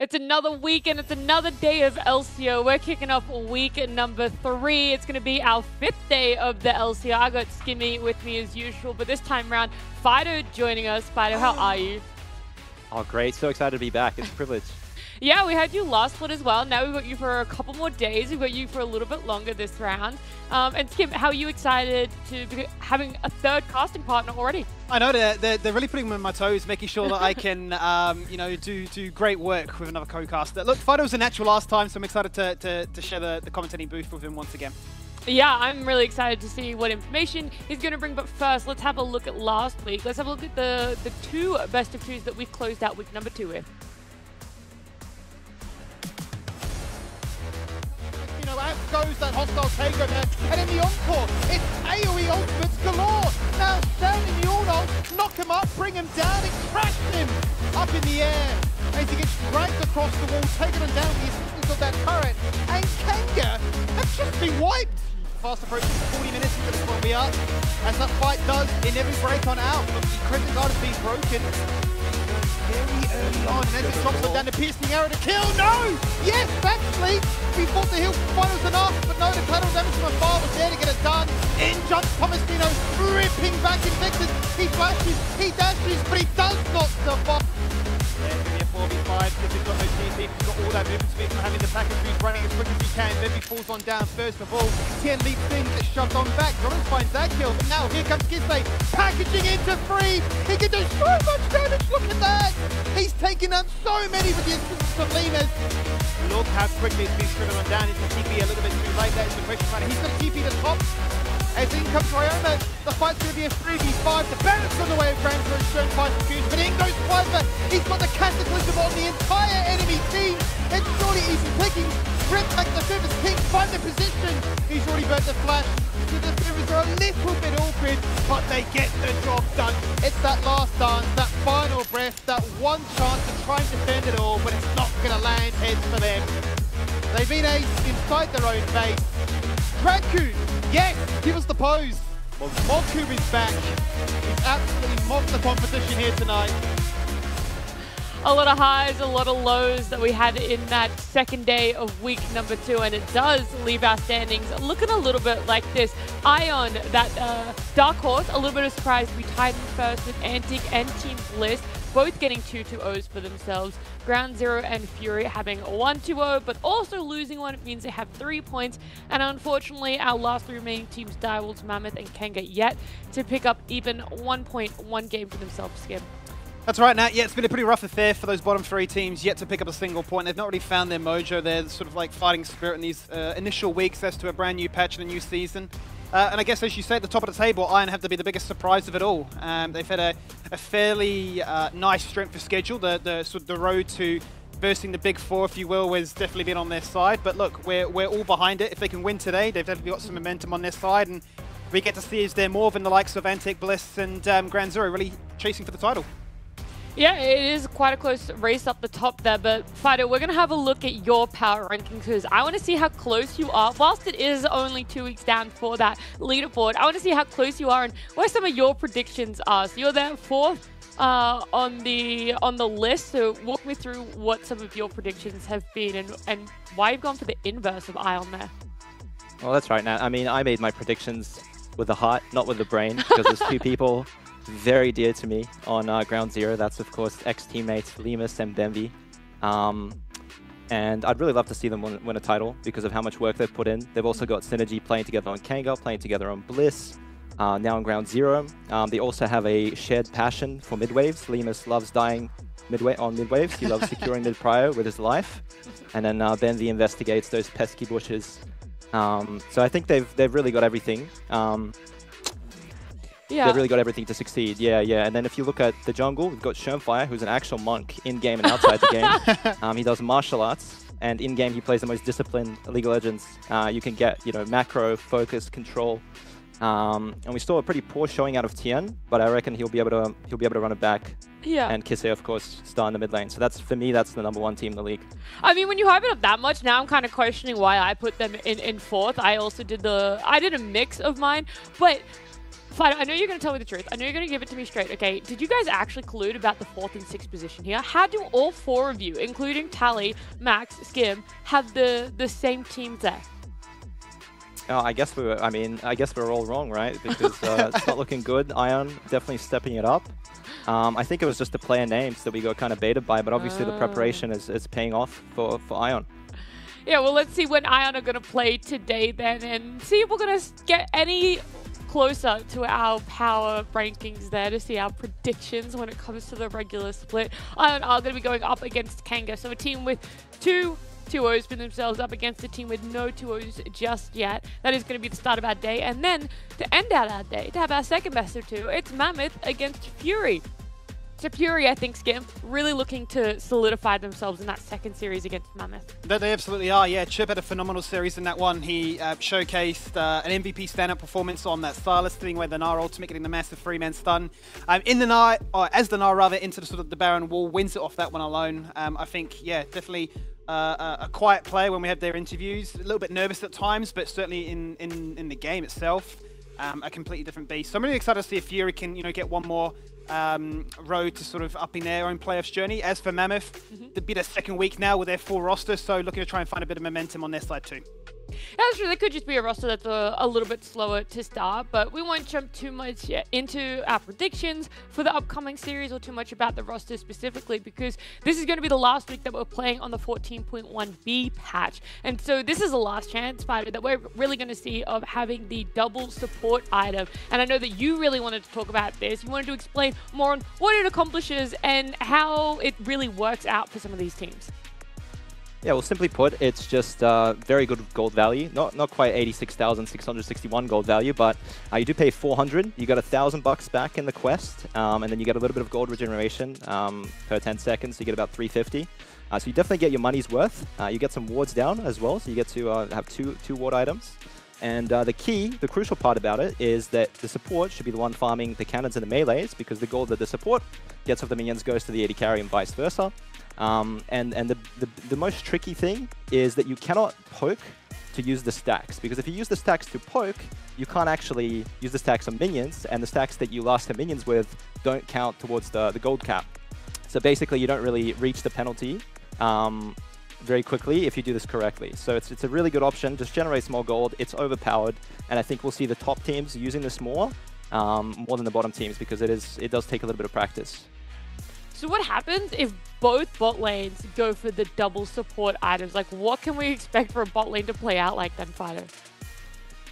It's another week and it's another day of LCO. We're kicking off week number three. It's going to be our fifth day of the LCO. I got Skimmy with me as usual, but this time around, Fido joining us. Fido, how are you? Oh, great. So excited to be back. It's a privilege. Yeah, we had you last split as well. Now we've got you for a couple more days. We've got you for a little bit longer this round. Um, and Skip, how are you excited to be having a third casting partner already? I know they're, they're, they're really putting me on my toes, making sure that I can, um, you know, do do great work with another co-caster. Look, Fido was a natural last time, so I'm excited to, to, to share the, the commentating booth with him once again. Yeah, I'm really excited to see what information he's going to bring. But first, let's have a look at last week. Let's have a look at the, the two best of twos that we've closed out week number two with. Out goes that hostile takeover. And in the encore, it's AoE ultimates galore. Now down in the all knock him up, bring him down, and crash him up in the air. As he gets dragged across the wall, taking him down assistance of that turret. And Kanga has just been wiped. Fast approaching 40 minutes into this one we are. As that fight does in every break on out. The Crimson Guard has been broken very early on. And drops them down the piercing arrow to kill. No! Yes, actually, we thought the hill finals enough, but no, the collateral damage from afar was there to get it done. In jumps Thomasino, ripping back Invictus. He flashes, he dashes, but he does not survive. There's going to a 4v5 because he's got no he's got all that movement speed from having the package boost running as quick as he can. He falls on down first of all. Tien leaps in, gets shoved on back. Jordan finds that kill, but now here comes Gizley, packaging into three. He can do so much damage, look at that! He's taken out so many with the assistance of Linas. Look how quickly it's been driven on down. Going to TP a little bit too late. That is the question mark. He's to TP the top. As in comes Ryoma, the fight's going to be a 3v5. The Barrett's on the way of Grand Tour shown five confused, but in goes Piper. He's got the Cataclysm on the entire enemy team. And surely easy picking. Rip back the Feathers King, find the position. He's already burnt the flash. So the Feathers are a little bit awkward, but they get the job done. It's that last dance, that final breath, that one chance to try and defend it all, but it's not going to land heads for them. They've been aced inside their own base. Raccoon Yes, give us the pose. Well, is back. He's absolutely mocked the competition here tonight. A lot of highs, a lot of lows that we had in that second day of week number two, and it does leave our standings looking a little bit like this. Ion, that uh, Dark Horse, a little bit of surprise. We tied in first with Antic and Team Bliss both getting 2-2-0s for themselves. Ground Zero and Fury having a 1-2-0, but also losing one It means they have three points. And unfortunately, our last three remaining teams, Direwolves, Mammoth, and Kanga, yet to pick up even one point, one game for themselves, Skip. That's right, Nat. Yeah, it's been a pretty rough affair for those bottom three teams yet to pick up a single point. They've not really found their mojo, their sort of like fighting spirit in these uh, initial weeks as to a brand new patch and a new season. Uh, and I guess, as you say, at the top of the table, Ion have to be the biggest surprise of it all. Um, they've had a, a fairly uh, nice strength of schedule. The, the, sort of the road to versing the big four, if you will, has definitely been on their side. But look, we're, we're all behind it. If they can win today, they've definitely got some momentum on their side. And we get to see is there more than the likes of Antic, Bliss, and um, Ground Zero really chasing for the title. Yeah, it is quite a close race up the top there, but Fido, we're going to have a look at your power ranking because I want to see how close you are. Whilst it is only two weeks down for that leaderboard, I want to see how close you are and where some of your predictions are. So you're there fourth uh, on the on the list. So walk me through what some of your predictions have been and, and why you've gone for the inverse of Ion there. Well, that's right, Nat. I mean, I made my predictions with the heart, not with the brain, because there's two people very dear to me on uh, Ground Zero. That's, of course, ex-teammates Lemus and Benvi. Um, and I'd really love to see them win, win, a title because of how much work they've put in. They've also got Synergy playing together on Kanga, playing together on Bliss, uh, now on Ground Zero. Um, they also have a shared passion for midwaves. Lemus loves dying midway on midwaves. He loves securing mid prior with his life. And then uh, Benvi investigates those pesky bushes. Um, so I think they've they've really got everything. Um, yeah. They've really got everything to succeed. Yeah, yeah. And then if you look at the jungle, we've got Shermfire, who's an actual monk in-game and outside the game. Um, he does martial arts, and in-game he plays the most disciplined League of Legends uh, you can get. You know, macro, focus, control. Um, and we saw a pretty poor showing out of Tien, but I reckon he'll be able to he'll be able to run it back. Yeah. And Kisse, of course, star in the mid lane. So that's for me, that's the number one team in the league. I mean, when you hype it up that much, now I'm kind of questioning why I put them in in fourth. I also did the I did a mix of mine, but Fido, I know you're going to tell me the truth. I know you're going to give it to me straight. Okay, did you guys actually collude about the fourth and sixth position here? How do all four of you, including Tally, Max, Skim, have the the same teams there? Oh, I guess we were. I mean, I guess we're all wrong, right? Because uh, it's not looking good. Ion definitely stepping it up. Um, I think it was just the player names that we got kind of baited by, but obviously the preparation is, is paying off for, for Ion. Yeah, well, let's see when Ion are going to play today then and see if we're going to get any closer to our power rankings there to see our predictions when it comes to the regular split. Ion are going to be going up against Kanga, so a team with two two O's for themselves up against a team with no two O's just yet. That is going to be the start of our day. And then to end out our day, to have our second best of two, it's Mammoth against Fury. Fury, I think, Skim, really looking to solidify themselves in that second series against Mammoth. They, absolutely are, yeah. Chip had a phenomenal series in that one. He uh, showcased uh, an MVP stand-up performance on that Silas thing where the Gnar ultimate getting the massive three-man stun. Um, in the Gnar, or as the Gnar rather, into the sort of the Baron wall, wins it off that one alone. Um, I think, yeah, definitely uh, a quiet player when we have their interviews. A little bit nervous at times, but certainly in, in, in the game itself, um, a completely different beast. So I'm really excited to see if Fury can, you know, get one more um, road to sort of upping their own playoffs journey. As for Mammoth, mm -hmm. they'll be their second week now with their full roster, so looking to try and find a bit of momentum on their side too. That's true. They could just be a roster that's a, a, little bit slower to start, but we won't jump too much into our predictions for the upcoming series or too much about the roster specifically because this is going to be the last week that we're playing on the 14.1b patch. And so this is the last chance, Fido, that we're really going to see of having the double support item. And I know that you really wanted to talk about this. You wanted to explain more on what it accomplishes and how it really works out for some of these teams. Yeah, well, simply put, it's just uh, very good gold value. Not not quite 86,661 gold value, but uh, you do pay 400. You got a thousand bucks back in the quest, um, and then you get a little bit of gold regeneration um, per 10 seconds. So you get about 350. Uh, so you definitely get your money's worth. Uh, you get some wards down as well, so you get to uh, have two two ward items. And uh, the key, the crucial part about it, is that the support should be the one farming the cannons and the melees, because the gold that the support gets off the minions goes to the AD carry and vice versa. Um, and and the, the, the most tricky thing is that you cannot poke to use the stacks, because if you use the stacks to poke, you can't actually use the stacks on minions, and the stacks that you last hit minions with don't count towards the, the gold cap. So basically, you don't really reach the penalty um, very quickly if you do this correctly. So it's, it's a really good option, just generates more gold, it's overpowered, and I think we'll see the top teams using this more, um, more than the bottom teams, because it is it does take a little bit of practice. So what happens if both bot lanes go for the double support items? Like, what can we expect for a bot lane to play out like then, Fido?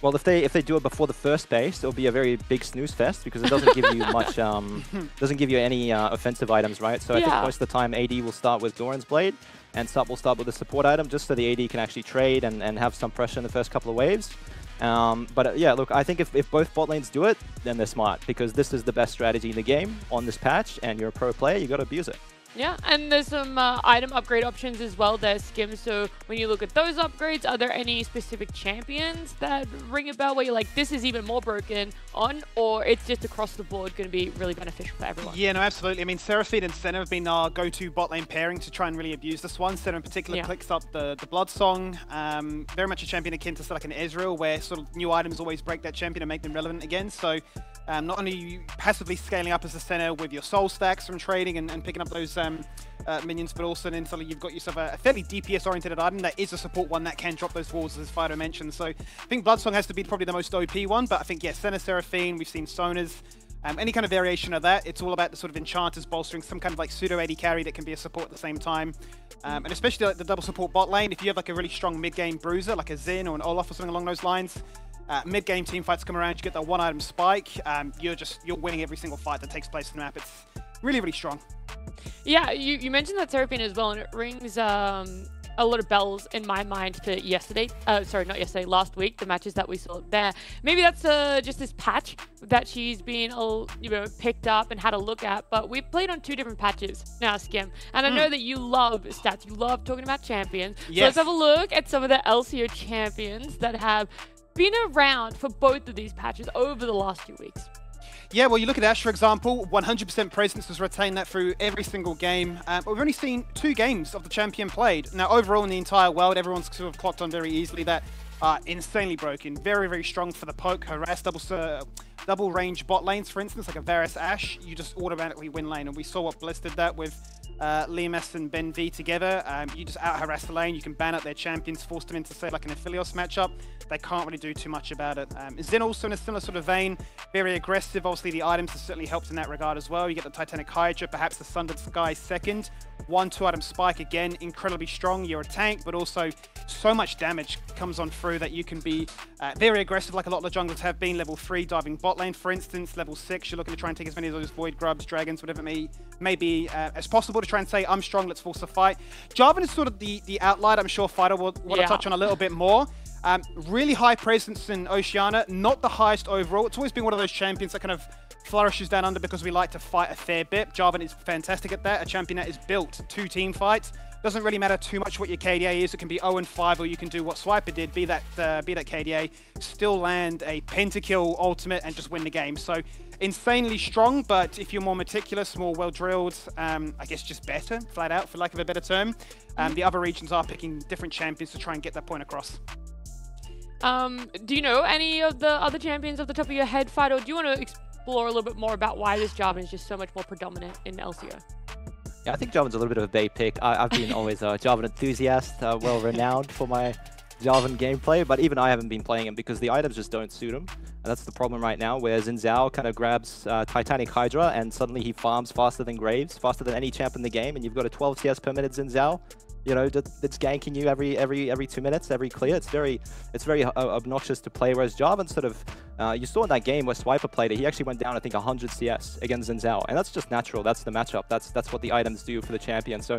Well, if they if they do it before the first base, it'll be a very big snooze fest because it doesn't give you much, um, doesn't give you any uh, offensive items, right? So yeah. I think most of the time AD will start with Doran's Blade, and Sup will start with a support item just so the AD can actually trade and, and have some pressure in the first couple of waves. Um, but uh, yeah, look, I think if, if both bot lanes do it, then they're smart because this is the best strategy in the game on this patch, and you're a pro player, you got to abuse it. Yeah, and there's some uh, item upgrade options as well there, Skim. So when you look at those upgrades, are there any specific champions that ring a bell where you're like, this is even more broken on, or it's just across the board going to be really beneficial for everyone? Yeah, no, absolutely. I mean, Seraphine and Senna have been our go-to bot lane pairing to try and really abuse this one. Senna in particular yeah. clicks up the, the Blood Song. Um, very much a champion akin to like an Ezreal, where sort of new items always break that champion and make them relevant again. So um, not only you passively scaling up as a Senna with your soul stacks from trading and, and picking up those um, uh, minions, but also then suddenly you've got yourself a, a fairly DPS-oriented item that is a support one that can drop those walls, as Fido mentioned. So I think Bloodsong has to be probably the most OP one, but I think, yeah, Senna Seraphine, we've seen Sonas, um, any kind of variation of that, it's all about the sort of enchanters bolstering some kind of like pseudo AD carry that can be a support at the same time. Um, and especially like the double support bot lane, if you have like a really strong mid-game bruiser, like a Xin or an Olaf or something along those lines, uh, mid-game team fights come around, you get that one-item spike, um, you're just, you're winning every single fight that takes place in the map. It's really, really strong. Yeah, you, you mentioned that Seraphine as well, and it rings um, a lot of bells in my mind for yesterday. Uh, sorry, not yesterday, last week, the matches that we saw there. Maybe that's uh, just this patch that she's been you know, picked up and had a look at, but we played on two different patches now, Skim. And I mm. know that you love stats. You love talking about champions. Yes. So let's have a look at some of the LCO champions that have been around for both of these patches over the last few weeks. Yeah, well, you look at Ashe, for example, 100% presence has retained that through every single game. Um, but we've only seen two games of the champion played. Now, overall in the entire world, everyone's sort of clocked on very easily that are insanely broken. Very, very strong for the poke, harass, double uh, double range bot lanes, for instance, like a Varus Ashe, you just automatically win lane. And we saw what Bliss did that with uh, Limas and Ben V together. Um, you just out harass the lane, you can ban out their champions, force them into, say, like an Aphelios matchup. They can't really do too much about it. Um, Xin also in a similar sort of vein, very aggressive. Obviously, the items have certainly helped in that regard as well. You get the Titanic Hydra, perhaps the Sundered Sky second. One, two item spike, again, incredibly strong. You're a tank, but also so much damage comes on through that you can be uh, very aggressive, like a lot of the junglers have been. Level 3, diving bot lane, for instance. Level 6, you're looking to try and take as many of those Void Grubs, Dragons, whatever it may, may be, uh, as possible to try and say, I'm strong, let's force a fight. Jarvan is sort of the, the outlier I'm sure Fido will want yeah. to touch on a little bit more. Um, really high presence in Oceania, not the highest overall. It's always been one of those champions that kind of flourishes down under because we like to fight a fair bit. Jarvan is fantastic at that. A champion that is built to team fights. Doesn't really matter too much what your KDA is. It can be 0 and 5, or you can do what Swiper did, be that uh, be that KDA, still land a pentakill ultimate and just win the game. So insanely strong, but if you're more meticulous, more well drilled, um, I guess just better, flat out, for lack of a better term. Um, the other regions are picking different champions to try and get that point across. Um, do you know any of the other champions off the top of your head, Fido? Do you want to explore a little bit more about why this Jarvan is just so much more predominant in LCO? Yeah, I think Jarvan's a little bit of a bait pick. I, have been always a Jarvan enthusiast, uh, well renowned for my Jarvan gameplay, but even I haven't been playing him because the items just don't suit him. And that's the problem right now, where Xin Zhao kind of grabs uh, Titanic Hydra and suddenly he farms faster than Graves, faster than any champ in the game, and you've got a 12 CS per minute Xin Zhao you know, that's ganking you every every every two minutes, every clear. It's very it's very uh, obnoxious to play. Whereas Jarvan sort of, uh, you saw in that game where Swiper played it, he actually went down I think 100 CS against Xin Zhao, and that's just natural. That's the matchup. That's that's what the items do for the champion. So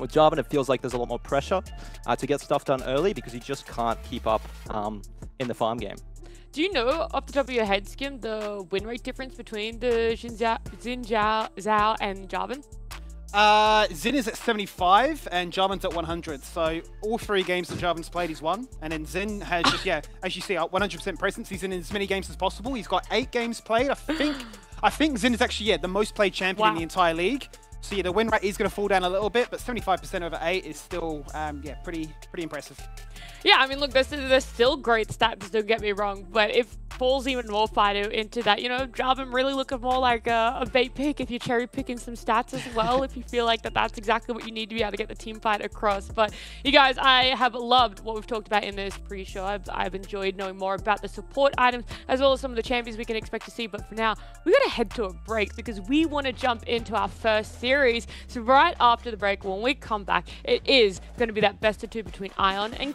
with Jarvan, it feels like there's a lot more pressure uh, to get stuff done early because you just can't keep up um, in the farm game. Do you know off the top of your head, Skim, the win rate difference between the Xin Zhao, Zhao and Jarvan? Uh, Xin is at 75 and Jarvan's at 100. So all three games that Jarvan's played, he's won. And then Xin has just, yeah, as you see, 100% presence. He's in as many games as possible. He's got eight games played. I think I think Xin is actually, yeah, the most played champion wow. in the entire league. So yeah, the win rate is going to fall down a little bit, but 75% over eight is still, um, yeah, pretty pretty impressive. Yeah, I mean, look, this is, there's still great stats, don't get me wrong, but if falls even more Fido into that, you know, Jarvan really looking more like a, a, bait pick if you're cherry picking some stats as well, if you feel like that that's exactly what you need to be able to get the team fight across. But you guys, I have loved what we've talked about in this pre-show. I've, I've enjoyed knowing more about the support items as well as some of the champions we can expect to see. But for now, we got to head to a break because we want to jump into our first series. So right after the break, when we come back, it is going to be that best of two between Ion and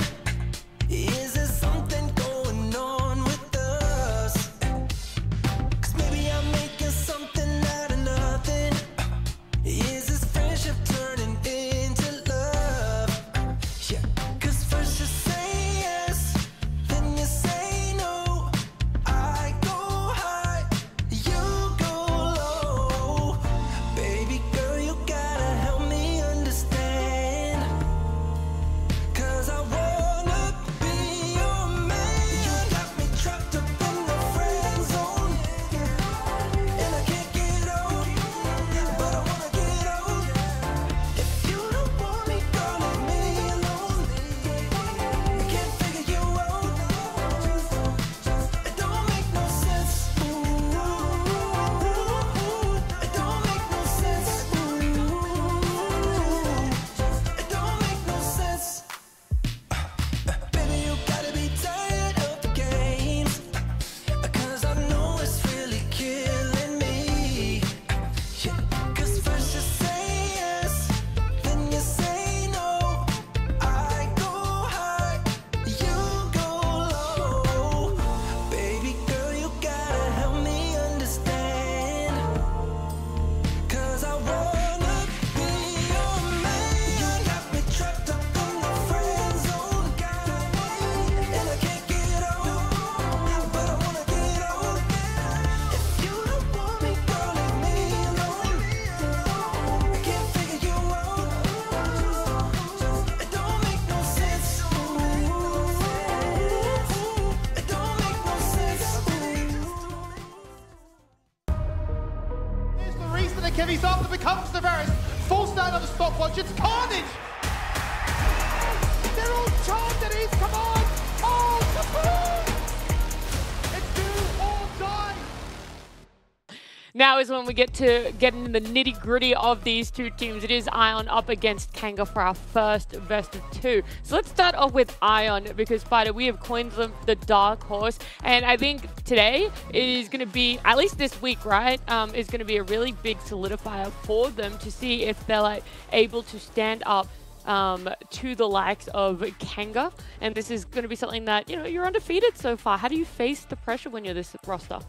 we get to get into the nitty gritty of these two teams. It is Ion up against Kanga for our first best of two. So let's start off with Ion because Spider, we have coined them the dark horse, and I think today is going to be at least this week, right? Um, is going to be a really big solidifier for them to see if they're like able to stand up um, to the likes of Kanga. And this is going to be something that, you know, you're undefeated so far. How do you face the pressure when you're this roster?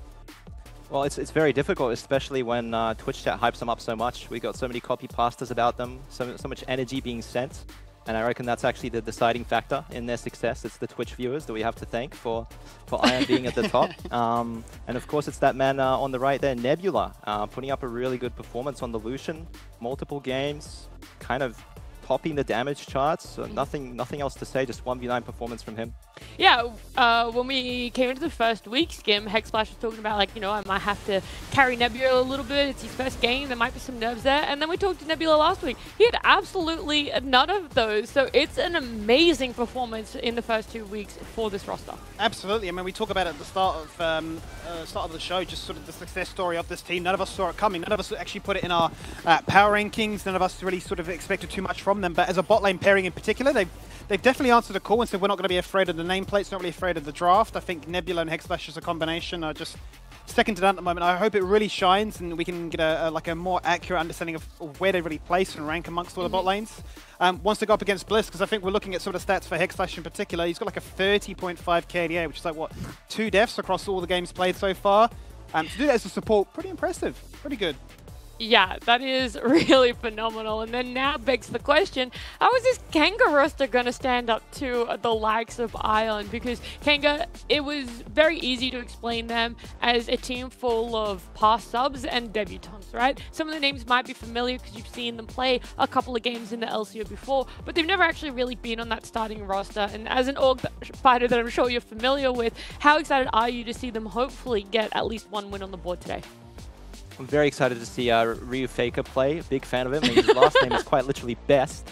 Well, it's, it's very difficult, especially when uh, Twitch chat hypes them up so much. We got so many copy pastas about them, so, so much energy being sent. And I reckon that's actually the deciding factor in their success. It's the Twitch viewers that we have to thank for, for Ion being at the top. Um, and of course, it's that man uh, on the right there, Nebula, uh, putting up a really good performance on the Lucian. Multiple games, kind of topping the damage charts. So nothing, nothing else to say, just 1v9 performance from him. Yeah, uh, when we came into the first week, Skim, Hexflash was talking about, like, you know, I might have to carry Nebula a little bit. It's his first game. There might be some nerves there. And then we talked to Nebula last week. He had absolutely none of those. So it's an amazing performance in the first two weeks for this roster. Absolutely. I mean, we talk about it at the start of um, uh, start of the show, just sort of the success story of this team. None of us saw it coming. None of us actually put it in our uh, power rankings. None of us really sort of expected too much from them. But as a bot lane pairing in particular, they've they've definitely answered a call and said we're not going to be afraid of the nameplates, not really afraid of the draft. I think Nebula and Hexflash as a combination are just second to none at the moment. I hope it really shines and we can get a, a like a more accurate understanding of, of, where they really place and rank amongst all the mm -hmm. bot lanes. Um, once they go up against Bliss, because I think we're looking at sort of the stats for Hexflash in particular. He's got like a 30.5 KDA, which is like, what, two deaths across all the games played so far. Um, to do that as a support, pretty impressive. Pretty good. Yeah, that is really phenomenal. And then now begs the question, how is this Kanga roster going to stand up to uh, the likes of Ion? Because Kanga, it was very easy to explain them as a team full of past subs and debutants, right? Some of the names might be familiar because you've seen them play a couple of games in the LCO before, but they've never actually really been on that starting roster. And as an org fighter that I'm sure you're familiar with, how excited are you to see them hopefully get at least one win on the board today? I'm very excited to see uh, Ryu Faker play. Big fan of him. His last name is quite literally best.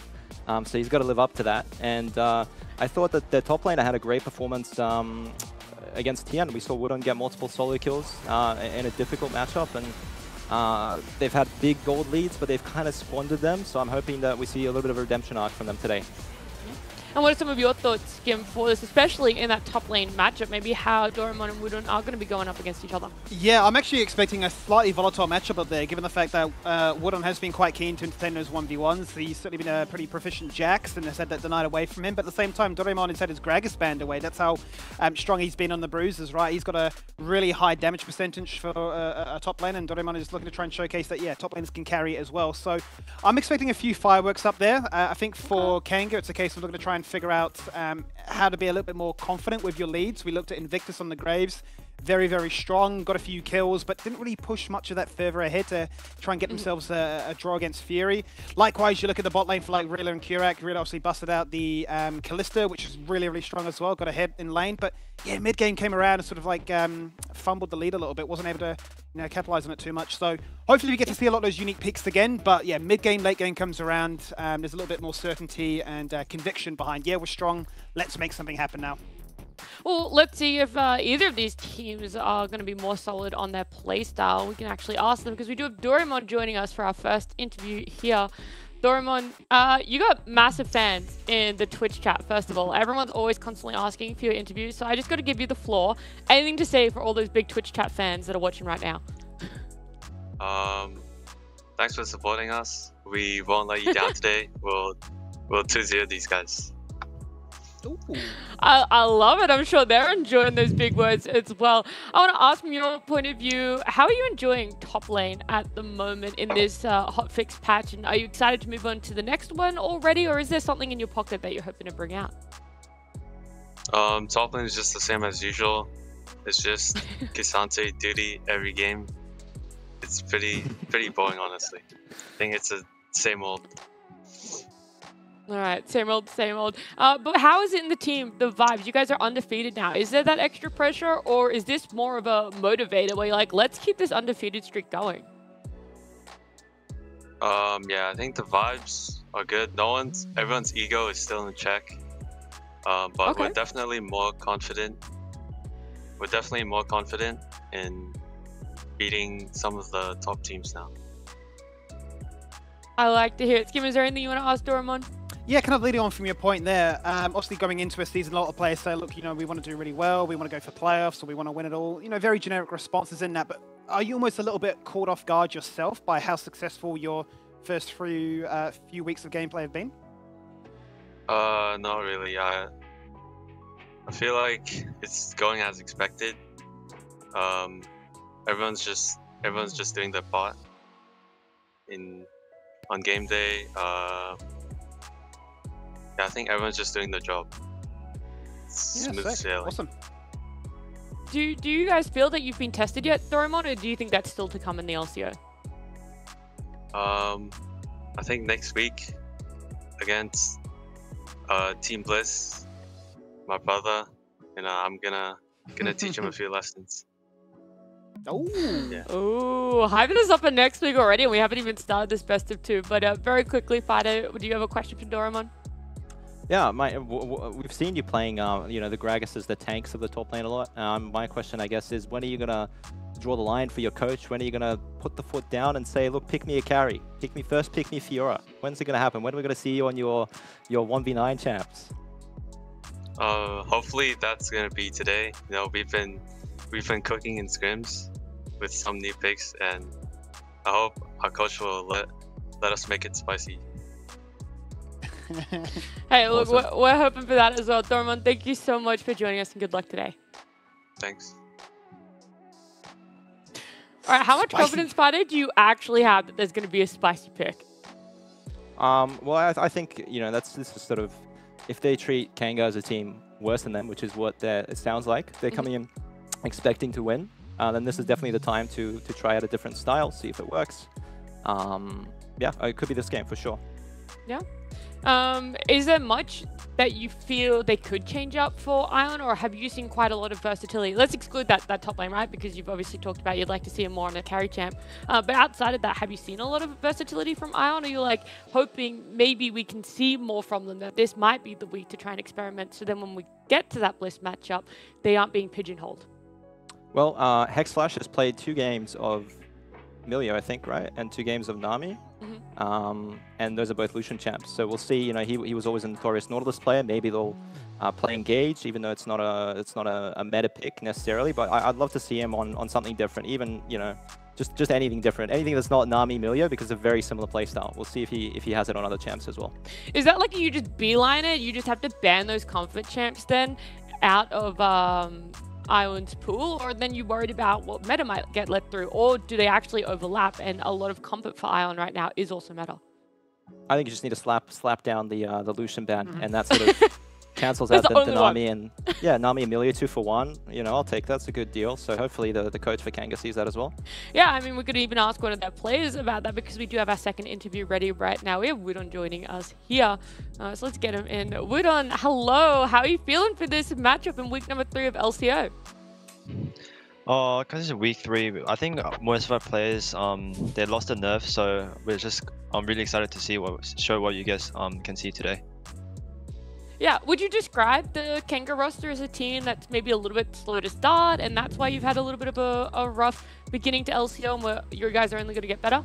Um, so he's got to live up to that. And uh, I thought that the top laner had a great performance um, against Tian. We saw Wudong get multiple solo kills uh, in a difficult matchup. And uh, they've had big gold leads, but they've kind of squandered them. So I'm hoping that we see a little bit of a redemption arc from them today. And what are some of your thoughts, Skim, for this, especially in that top lane matchup? Maybe how Doraemon and Wudong are going to be going up against each other? Yeah, I'm actually expecting a slightly volatile matchup up there, given the fact that uh, Wudong has been quite keen to entertain those 1v1s. He's certainly been a pretty proficient Jax and has had that denied away from him. But at the same time, Doraemon has had his Gragas banned away. That's how um, strong he's been on the bruises, right? He's got a really high damage percentage for uh, a top lane, and Doraemon is looking to try and showcase that, yeah, top laners can carry it as well. So I'm expecting a few fireworks up there. Uh, I think for okay. Kanga, it's a case of looking to try and figure out um, how to be a little bit more confident with your leads. We looked at Invictus on the Graves. Very, very strong, got a few kills, but didn't really push much of that further ahead to try and get mm-hmm. themselves a, a draw against Fury. Likewise, you look at the bot lane for like Rilla and Kurak. Rilla obviously busted out the um, Kalista, which is really, really strong as well. Got ahead in lane, but yeah, mid game came around and sort of like um, fumbled the lead a little bit. Wasn't able to you know, capitalize on it too much. So hopefully we get to see a lot of those unique picks again. But yeah, mid game, late game comes around. Um, there's a little bit more certainty and uh, conviction behind. Yeah, we're strong. Let's make something happen now. Well, let's see if uh, either of these teams are going to be more solid on their playstyle. We can actually ask them because we do have Doraemon joining us for our first interview here. Doraemon, uh, you got massive fans in the Twitch chat, first of all. Everyone's always constantly asking for your interviews, so I just got to give you the floor. Anything to say for all those big Twitch chat fans that are watching right now? Um, thanks for supporting us. We won't let you down today. We'll, we'll 2-0 these guys. I, I love it. I'm sure they're enjoying those big words as well. I want to ask from your point of view, how are you enjoying top lane at the moment in this uh, hotfix patch? And are you excited to move on to the next one already? Or is there something in your pocket that you're hoping to bring out? Um, top lane is just the same as usual. It's just K'Sante duty every game. It's pretty pretty boring, honestly. I think it's the same old all right, same old, same old. Uh, but how is it in the team, the vibes? You guys are undefeated now. Is there that extra pressure, or is this more of a motivator where you're like, let's keep this undefeated streak going? Um, yeah, I think the vibes are good. No one's everyone's ego is still in check. Um, but we're definitely more confident. We're definitely more confident in beating some of the top teams now. I like to hear it. Skim, is there anything you want to ask Doraemon? Yeah, kind of leading on from your point there. Um, obviously, going into a season, a lot of players say, "Look, you know, we want to do really well. We want to go for playoffs, or we want to win it all." You know, very generic responses in that. But are you almost a little bit caught off guard yourself by how successful your first few uh, few weeks of gameplay have been? Uh, not really. I I feel like it's going as expected. Um, everyone's just everyone's just doing their part. In on game day, uh, yeah, I think everyone's just doing their job. It's Yeah, Smooth sick. sailing. Awesome. Do Do you guys feel that you've been tested yet, Doraemon, or do you think that's still to come in the LCO? Um, I think next week against uh, Team Bliss, my brother, and uh, I'm gonna gonna teach him a few lessons. Oh, Yeah. Oh, hyping us up for next week already, and we haven't even started this best of two. But uh, very quickly, Fido, do you have a question for Doraemon? Yeah, my, we've seen you playing, uh, you know, the Gragas the tanks of the top lane a lot. Um, my question, I guess, is when are you going to draw the line for your coach? When are you going to put the foot down and say, look, pick me a carry. Pick me first, pick me Fiora. When's it going to happen? When are we going to see you on your, your 1v9 champs? Uh, hopefully that's gonna be today. You know, we've been we've been cooking in scrims with some new picks, and I hope our coach will let let us make it spicy. Hey, look, Awesome. we're, we're hoping for that as well. Doraemon, thank you so much for joining us, and good luck today. Thanks. All right, how much Spicy. confidence, Fido, do you actually have that there's going to be a spicy pick? Um, well, I, I think, you know, that's this is sort of, if they treat Kanga as a team worse than them, which is what it sounds like, they're coming in expecting to win, uh, then this is definitely the time to, to try out a different style, see if it works. Um, yeah, it could be this game for sure. Um, is there much that you feel they could change up for Ion, or have you seen quite a lot of versatility? Let's exclude that, that top lane, right? Because you've obviously talked about you'd like to see him more on the carry champ. Uh, but outside of that, have you seen a lot of versatility from Ion? Or are you like hoping maybe we can see more from them, that this might be the week to try and experiment, so then when we get to that Bliss matchup, they aren't being pigeonholed? Well, uh, Hexflash has played two games of Milio, I think, right? And two games of Nami. Mhm. Um, and those are both Lucian champs. So we'll see. You know, he, he was always a notorious Nautilus player. Maybe they'll uh, play Engage, even though it's not a it's not a, a meta pick necessarily. But I, I'd love to see him on, on something different. Even you know, just just anything different, anything that's not Nami Milio, because of very similar playstyle. We'll see if he if he has it on other champs as well. Is that like you just beeline it? You just have to ban those comfort champs then out of um, Ion's pool, or then you worried about what meta might get let through, or do they actually overlap? And a lot of comfort for Ion right now is also meta. I think you just need to slap slap down the uh, the Lucian ban, Mhm. and that sort of cancels out the the, the only one. Nami and yeah Nami Milio two for one. You know, I'll take that. It's a good deal. So hopefully the, the coach for Kanga sees that as well. Yeah, I mean, we could even ask one of their players about that because we do have our second interview ready right now. We have Wudong joining us here. Uh, so let's get him in. Wudong, hello. How are you feeling for this matchup in week number three of LCO? Oh, because it's week three, I think most of our players um they lost the nerve, so we're just I'm really excited to see what show what you guys um can see today. Yeah, would you describe the Kanga roster as a team that's maybe a little bit slow to start, and that's why you've had a little bit of a, a rough beginning to LCO, and where your guys are only going to get better?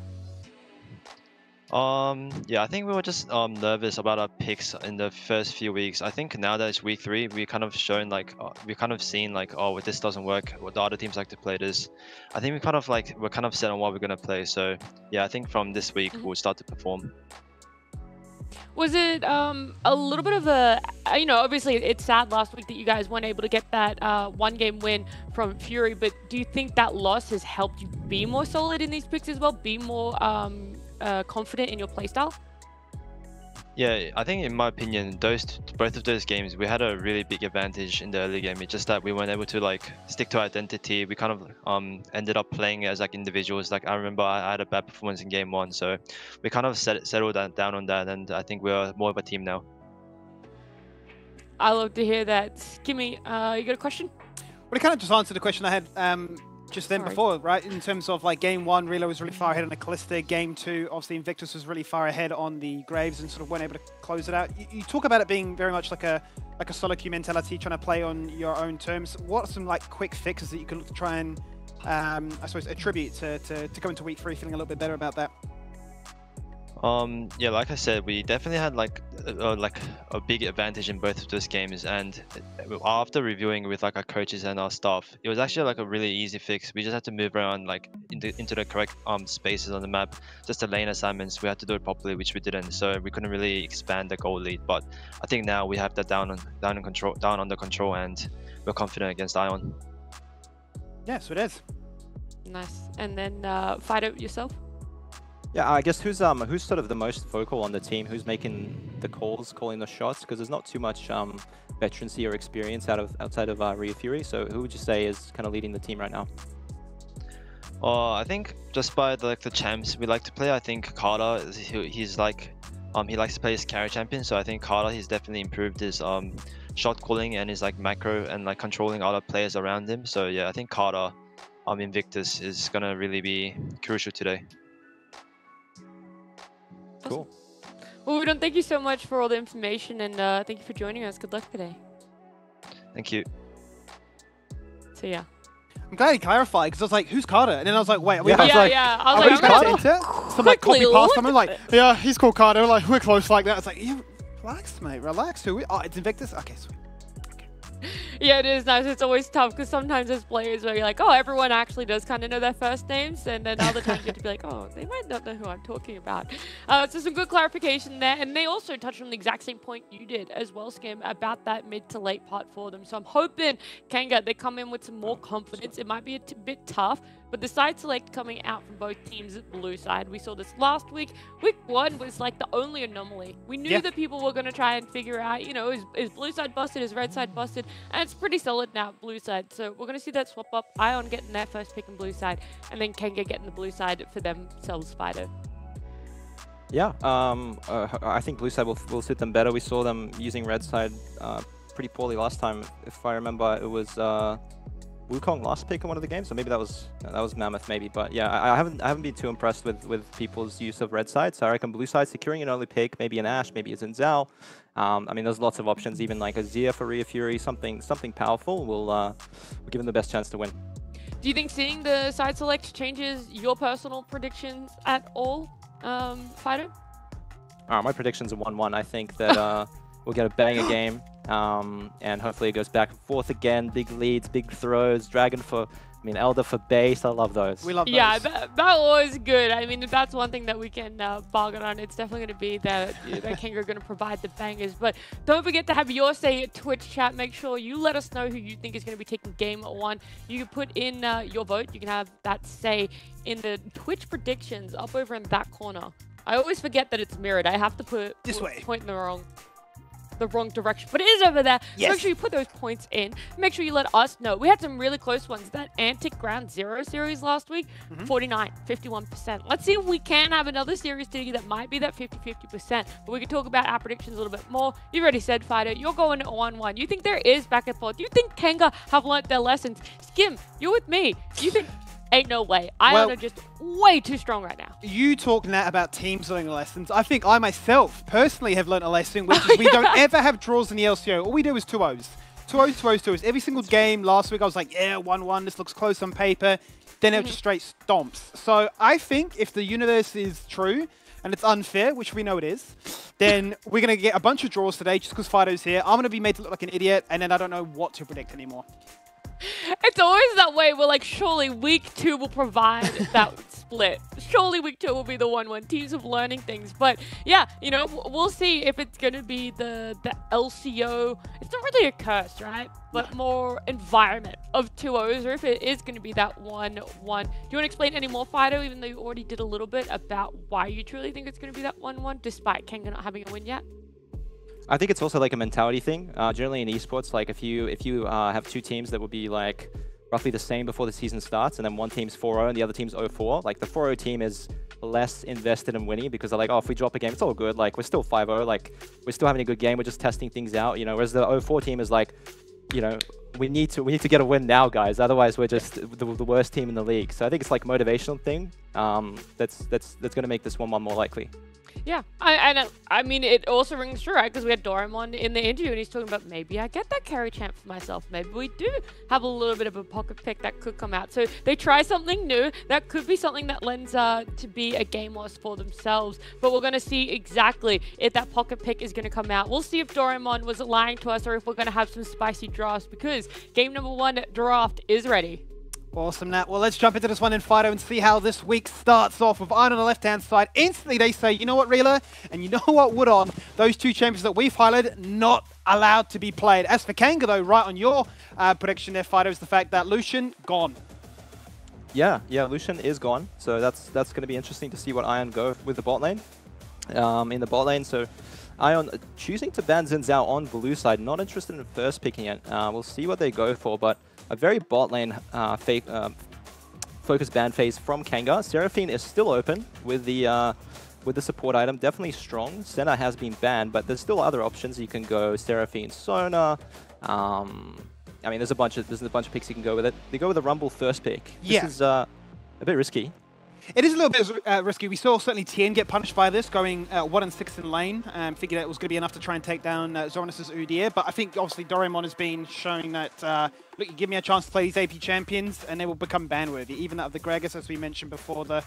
Um yeah, I think we were just um nervous about our picks in the first few weeks. I think now that it's week three, we kind of shown like uh, we kind of seen like oh well, this doesn't work. Well, the other teams like to play this. I think we kind of like we're kind of set on what we're gonna play. So yeah, I think from this week Mhm. we'll start to perform. Was it um, a little bit of a, uh, you know, obviously it's sad last week that you guys weren't able to get that uh, one game win from Fury, but do you think that loss has helped you be more solid in these picks as well, be more um, uh, confident in your playstyle? Yeah, I think in my opinion, those both of those games we had a really big advantage in the early game. It's just that we weren't able to like stick to our identity. We kind of um ended up playing as like individuals. Like I remember I I had a bad performance in game one, so we kind of set, settled down on that, and I think we're more of a team now. I love to hear that. Kimmy, uh, you got a question? Well, it kind of just answered the question I had um, just then Sorry. before, right? In terms of like game one, Relo was really far ahead on the Kalista. Game two, obviously Invictus was really far ahead on the Graves and sort of weren't able to close it out. You, you talk about it being very much like a like a solo queue mentality, trying to play on your own terms. What are some like quick fixes that you can look to try and um, I suppose attribute to, to, to go into week three feeling a little bit better about that? Um, yeah, like I said, we definitely had like a, a- like a big advantage in both of those games, and uh, after reviewing with like our coaches and our staff, it was actually like a really easy fix. We just had to move around like into, into the correct um spaces on the map. Just the lane assignments, we had to do it properly, which we didn't, so we couldn't really expand the goal lead. But I think now we have that down on down in control, down under control, and we're confident against Ion. Yes, it is. Nice. And then uh, fight it yourself. Yeah, I guess who's um who's sort of the most vocal on the team? Who's making the calls, calling the shots? Because there's not too much um veterancy or experience out of outside of uh, Fury. So who would you say is kind of leading the team right now? Uh, I think just by the, like the champs we like to play, I think Carter, he, he's like, um, he likes to play his carry champion. So I think Carter, he's definitely improved his um shot calling and his like macro and like controlling other players around him. So yeah, I think Carter, um, Invictus is gonna really be crucial today. Cool. Well, Udon, thank you so much for all the information and uh, thank you for joining us. Good luck today. Thank you. So yeah. I'm glad he clarified because I was like, "Who's Carter?" And then I was like, "Wait, are we Yeah, I was yeah, like, yeah. I Are was we like, I'm about gonna to enter? Some like quickly copy past look someone at like, yeah, he's called Carter. Like we're close like that. It's like, yeah, relax, mate, relax. Who? We? Oh, it's Invictus. Okay, sweet. Yeah, it is nice. It's always tough because sometimes there's players where you're like, oh, everyone actually does kind of know their first names, and then other times you have to be like, oh, they might not know who I'm talking about. Uh, so some good clarification there, and they also touched on the exact same point you did as well, Skim, about that mid to late part for them. So I'm hoping Kanga they come in with some more confidence. It might be a bit tough, but the side select coming out from both teams at blue side, we saw this last week. Week one was like the only anomaly. We knew Yeah. that people were going to try and figure out, you know, is, is blue side busted, is red side busted, and it's pretty solid now, blue side. So we're going to see that swap up. Ion getting their first pick in blue side, and then Kanga getting the blue side for themselves, Fido. Yeah, um, uh, I think blue side will, will suit them better. We saw them using red side uh, pretty poorly last time. If I remember, it was uh, Wukong last pick in one of the games, so maybe that was that was Mammoth, maybe. But yeah, I, I haven't I haven't been too impressed with with people's use of red side. So I reckon blue side securing an early pick, maybe an Ashe, maybe a Xin Zhao. Um, I mean, there's lots of options, even like a Zia for Rhea Fury, something something powerful will uh, will give them the best chance to win. Do you think seeing the side select changes your personal predictions at all, um, Fido? Uh, my predictions are 1-1. I think that uh, we'll get a banger game, um, and hopefully it goes back and forth again. Big leads, big throws. Dragon for, I mean, Elder for base. I love those. We love Yeah, those. that, that was good. I mean, if that's one thing that we can uh, bargain on, it's definitely going to be that, that King are going to provide the bangers. But don't forget to have your say at Twitch chat. Make sure you let us know who you think is going to be taking game one. You can put in uh, your vote. You can have that say in the Twitch predictions up over in that corner. I always forget that it's mirrored. I have to put This way. point in the wrong the wrong direction, but it is over there. So Yes. Make sure you put those points in. Make sure you let us know. We had some really close ones. That Antic Ground Zero series last week, mm-hmm. 49, 51%. Let's see if we can have another series today that might be that 50 50%. But we can talk about our predictions a little bit more. You've already said, Fido, you're going 1 1. You think there is back and forth? You think Kanga have learnt their lessons? Skim, you're with me. You think. Ain't no way. Ion Well- are just way too strong right now. You talk Nat about teams learning lessons. I think I myself personally have learned a lesson, which is we don't ever have draws in the LCO. All we do is two O's. Two O's, two O's, two O's. Every single game last week, I was like, yeah, 1 1, this looks close on paper. Then it was just mm-hmm. straight stomps. So I think if the universe is true and it's unfair, which we know it is, then we're going to get a bunch of draws today just because Fido's here. I'm going to be made to look like an idiot, and then I don't know what to predict anymore. It's always that way. We're like, surely week two will provide that split. Surely week two will be the one when teams of learning things. But yeah, you know, we'll see if it's gonna be the the LCO. It's not really a curse, right? But more environment of two O's, or if it is gonna be that one one. Do you want to explain any more, Fido? Even though you already did a little bit about why you truly think it's gonna be that one one, despite Kanga not having a win yet. I think it's also like a mentality thing. Uh, generally in esports, like if you if you uh, have two teams that will be like roughly the same before the season starts, and then one team's 4-0 and the other team's 0-4, like the 4-0 team is less invested in winning because they're like, oh, if we drop a game, it's all good. Like we're still 5-0, like we're still having a good game. We're just testing things out, you know. Whereas the 0-4 team is like, you know, we need to we need to get a win now, guys. Otherwise, we're just the, the worst team in the league. So I think it's like motivational thing. Um, that's that's that's going to make this one one more likely. Yeah, I, and I mean, it also rings true, right? Because we had Doraemon in the interview, and he's talking about maybe I get that carry champ for myself. Maybe we do have a little bit of a pocket pick that could come out. So they try something new. That could be something that lends uh, to be a game loss for themselves. But we're going to see exactly if that pocket pick is going to come out. We'll see if Doraemon was lying to us or if we're going to have some spicy drafts because game number one draft is ready. Awesome, Nat. Well, let's jump into this one in Fido and see how this week starts off with Ion on the left-hand side. Instantly, they say, you know what, Reela? And you know what, Wudong? Those two champions that we've highlighted, not allowed to be played. As for Kanga, though, right on your uh, prediction there, Fido, is the fact that Lucian, gone. Yeah, yeah, Lucian is gone. So that's that's going to be interesting to see what Ion go with the bot lane. Um, in the bot lane, so Ion choosing to ban Xin Zhao on blue side, not interested in first picking it. Uh, we'll see what they go for, but a very bot lane uh, uh, focus ban phase from Kanga. Seraphine is still open with the uh, with the support item, definitely strong. Senna has been banned, but there's still other options. You can go Seraphine Sona. Um, I mean, there's a bunch of there's a bunch of picks you can go with it. They go with a Rumble first pick. This yeah. is uh, a bit risky. It is a little bit uh, risky. We saw certainly Tien get punished by this, going uh, 1 and 6 in lane. Um, figured it was going to be enough to try and take down uh, Zoranus' Udyr. But I think obviously Doraemon has been showing that, uh, look, you give me a chance to play these AP champions and they will become ban-worthy. Even that of the Gragas, as we mentioned before, the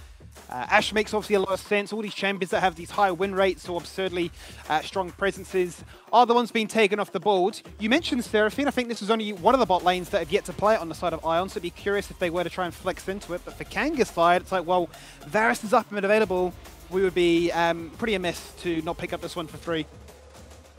uh, Ashe makes obviously a lot of sense. All these champions that have these high win rates or absurdly uh, strong presences are the ones being taken off the board. You mentioned Seraphine. I think this is only one of the bot lanes that have yet to play it on the side of Ion, so I'd be curious if they were to try and flex into it. But for Kanga's side, it's like, well, Varus is up and available. We would be um, pretty amiss to not pick up this one for free.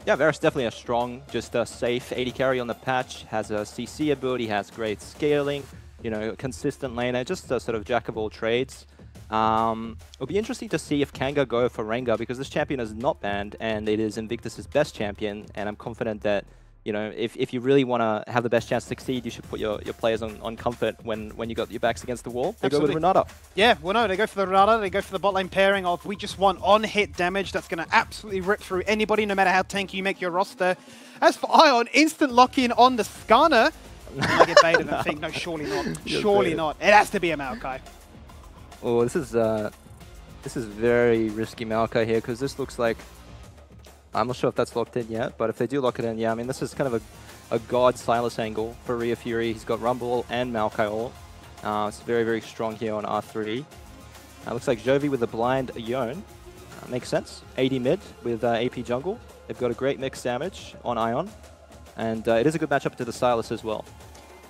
Yeah, Varus definitely a strong, just a safe AD carry on the patch, has a CC ability, has great scaling, you know, consistent laner, just a sort of jack of all trades. Um, it'll be interesting to see if Kanga go for Rengar because this champion is not banned and it is Invictus's best champion and I'm confident that you know, if, if you really want to have the best chance to succeed, you should put your, your players on, on comfort when, when you got your backs against the wall. They Absolutely. go with Renata. Yeah, well, no, they go for the Renata. They go for the bot lane pairing of we just want on-hit damage that's going to absolutely rip through anybody, no matter how tanky you make your roster. As for Ion, instant lock-in on the Skarner. I get baited and think, no, surely not. surely not. It has to be a Maokai. Oh, this is uh, this is very risky Maokai here because this looks like I'm not sure if that's locked in yet, but if they do lock it in, yeah, I mean this is kind of a, a god Sylas angle for Rhea Fury. He's got Rumble and Maokai ult. Uh, it's very very strong here on R3. Uh, looks like Jovi with a blind Yone. Uh, makes sense. AD mid with uh, AP jungle. They've got a great mix damage on Ion, and uh, it is a good matchup to the Sylas as well.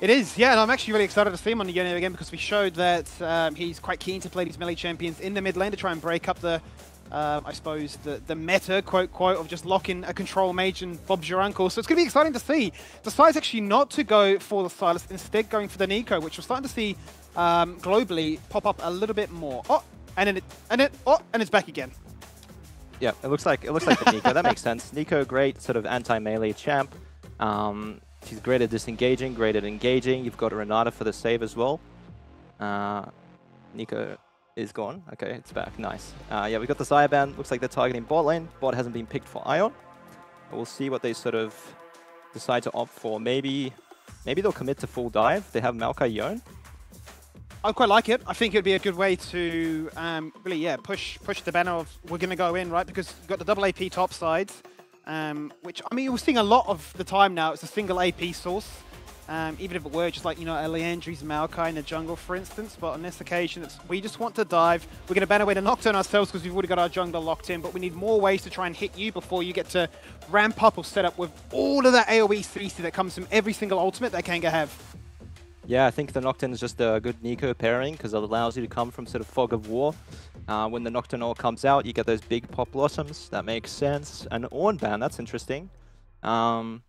It is, yeah, and I'm actually really excited to see him on the Yone again because we showed that um, he's quite keen to play these melee champions in the mid lane to try and break up the, uh, I suppose, the, the meta, quote, quote, of just locking a control mage and Bob's your uncle. So it's going to be exciting to see. Decides actually not to go for the Sylas, instead going for the Neeko, which we're starting to see um, globally pop up a little bit more. Oh, and then it, and it, oh, and it's back again. Yeah, it looks like it looks like the Neeko. that makes sense. Neeko, great sort of anti-melee champ. Um, She's great at disengaging, great at engaging. You've got Renata for the save as well. Uh, Neeko is gone. Okay, it's back. Nice. Uh, yeah, we got the Xayah ban. Looks like they're targeting bot lane. Bot hasn't been picked for Ion. We'll see what they sort of decide to opt for. Maybe maybe they'll commit to full dive. They have Maokai Yone. I quite like it. I think it'd be a good way to um, really, yeah, push push the banner of we're going to go in, right? Because you've got the double AP top sides. Um, which, I mean, we're seeing a lot of the time now. It's a single AP source. Um, even if it were just like, you know, a Liandry's Maokai in the jungle, for instance. But on this occasion, we just want to dive. We're going to ban away the Nocturne ourselves because we've already got our jungle locked in. But we need more ways to try and hit you before you get to ramp up or set up with all of that AoE CC that comes from every single ultimate that Kanga have. Yeah, I think the Nocturne is just a good Neeko pairing because it allows you to come from sort of Fog of War. Uh, when the Nocturne all comes out, you get those big pop blossoms. That makes sense. An Ornn ban, that's interesting. Um,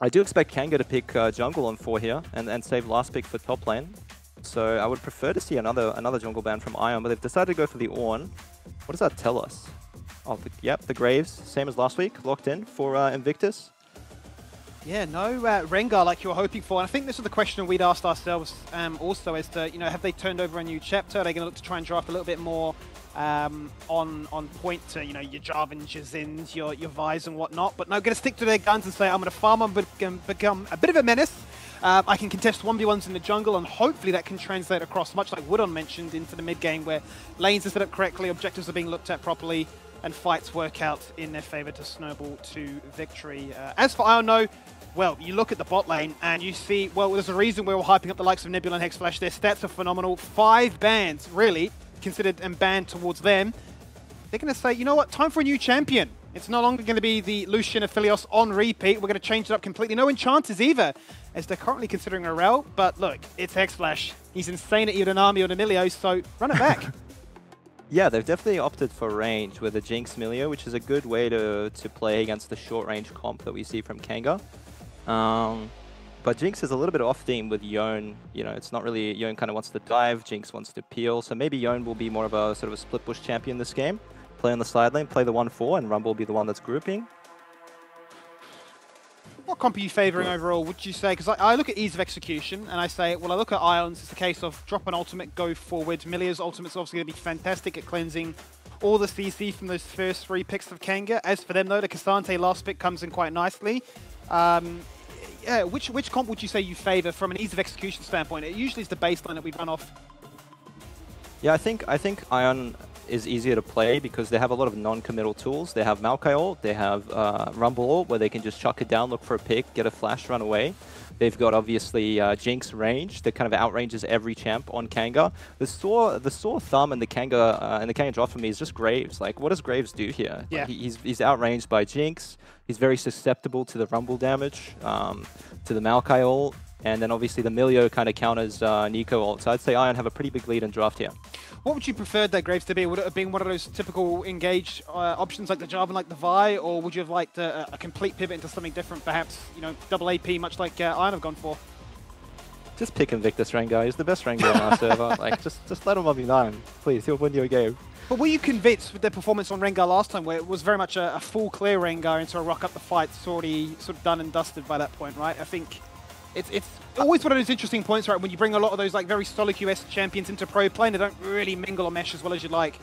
I do expect Kanga to pick uh, jungle on 4 here and, and save last pick for top lane. So I would prefer to see another another jungle ban from Ion, but they've decided to go for the Ornn. What does that tell us? Oh, the, yep, the Graves, same as last week, locked in for uh, Invictus. Yeah, no uh, Rengar like you were hoping for. And I think this is the question we'd asked ourselves um, also as to, you know, have they turned over a new chapter? Are they going to look to try and draft a little bit more um, on on point to you know your Jarvan, your Xins, your your Vise and whatnot. But no, going to stick to their guns and say I'm going to farm but become a bit of a menace. Uh, I can contest 1v1s in the jungle, and hopefully that can translate across, much like Wudong mentioned, into the mid game where lanes are set up correctly, objectives are being looked at properly, and fights work out in their favor to snowball to victory. Uh, as for Iono, well, you look at the bot lane and you see, well, there's a reason we're all hyping up the likes of Nebula and Hexflash. Their stats are phenomenal. Five bans, really, considered and banned towards them. They're going to say, you know what, time for a new champion. It's no longer going to be the Lucian Aphelios on repeat. We're going to change it up completely. No enchanters either, as they're currently considering a rel. But look, it's Hexflash. He's insane at Udinami or Emilio, so run it back. yeah, they've definitely opted for range with the Jinx Milio, which is a good way to, to play against the short range comp that we see from Kanga. Um, but Jinx is a little bit off theme with Yone. You know, it's not really, Yone kind of wants to dive, Jinx wants to peel. So maybe Yone will be more of a sort of a split bush champion this game play on the side lane, play the 1-4, and Rumble will be the one that's grouping. What comp are you favouring overall, would you say? Because I, I, look at ease of execution, and I say, well, I look at Ions, it's a case of drop an ultimate, go forward. Milio's ultimate's obviously going to be fantastic at cleansing all the CC from those first three picks of Kanga. As for them, though, the K'Sante last pick comes in quite nicely. Um, yeah, which which comp would you say you favour from an ease of execution standpoint? It usually is the baseline that we run off. Yeah, I think I think Ion is easier to play because they have a lot of non-committal tools. They have Maokai ult, they have uh, Rumble ult, where they can just chuck it down, look for a pick, get a flash, run away. They've got obviously uh, Jinx range that kind of outranges every champ on Kanga. The sore, the sore thumb in the Kanga uh, and the Kanga drop for me is just Graves. Like, what does Graves do here? Yeah. Like, he, he's he's outranged by Jinx. He's very susceptible to the Rumble damage, um, to the Maokai ult, and then obviously the Milio kind of counters uh, Neeko ult. So I'd say Ion have a pretty big lead in draft here. What would you prefer that Graves to be? Would it have been one of those typical engaged uh, options like the Jarvan, like the Vi, or would you have liked a, a, complete pivot into something different, perhaps, you know, double AP, much like uh, Ion have gone for? Just pick Invictus Rengar. He's the best Rengar on our server. Like, just just let him be nine, please. He'll win you a game. But were you convinced with their performance on Rengar last time, where it was very much a, a full clear Rengar into a rock up the fight, it's already sort of done and dusted by that point, right? I think it's it's always one of those interesting points, right? When you bring a lot of those like very solid QS champions into pro play, and they don't really mingle or mesh as well as you'd like.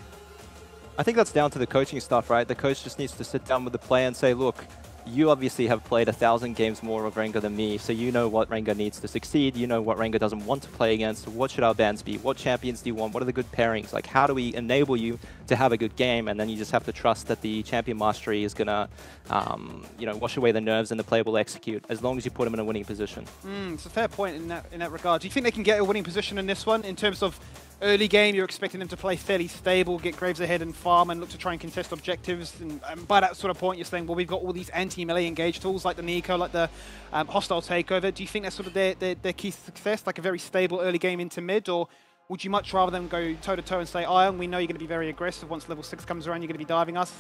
I think that's down to the coaching stuff, right? The coach just needs to sit down with the player and say, look, you obviously have played a thousand games more of Rengar than me, so you know what Rengar needs to succeed, you know what Rengar doesn't want to play against, what should our bans be, what champions do you want, what are the good pairings, like how do we enable you to have a good game, and then you just have to trust that the champion mastery is going to, um, you know, wash away the nerves and the player will execute, as long as you put him in a winning position. Mm, it's a fair point in that, in that regard. Do you think they can get a winning position in this one, in terms of early game, you're expecting them to play fairly stable, get Graves ahead and farm and look to try and contest objectives. And, and by that sort of point, you're saying, well, we've got all these anti-melee engage tools like the Neeko, like the um, hostile takeover. Do you think that's sort of their, their, their key success, like a very stable early game into mid, or would you much rather them go toe-to-toe -to -toe and say, Ion, we know you're going to be very aggressive. Once level 6 comes around, you're going to be diving us.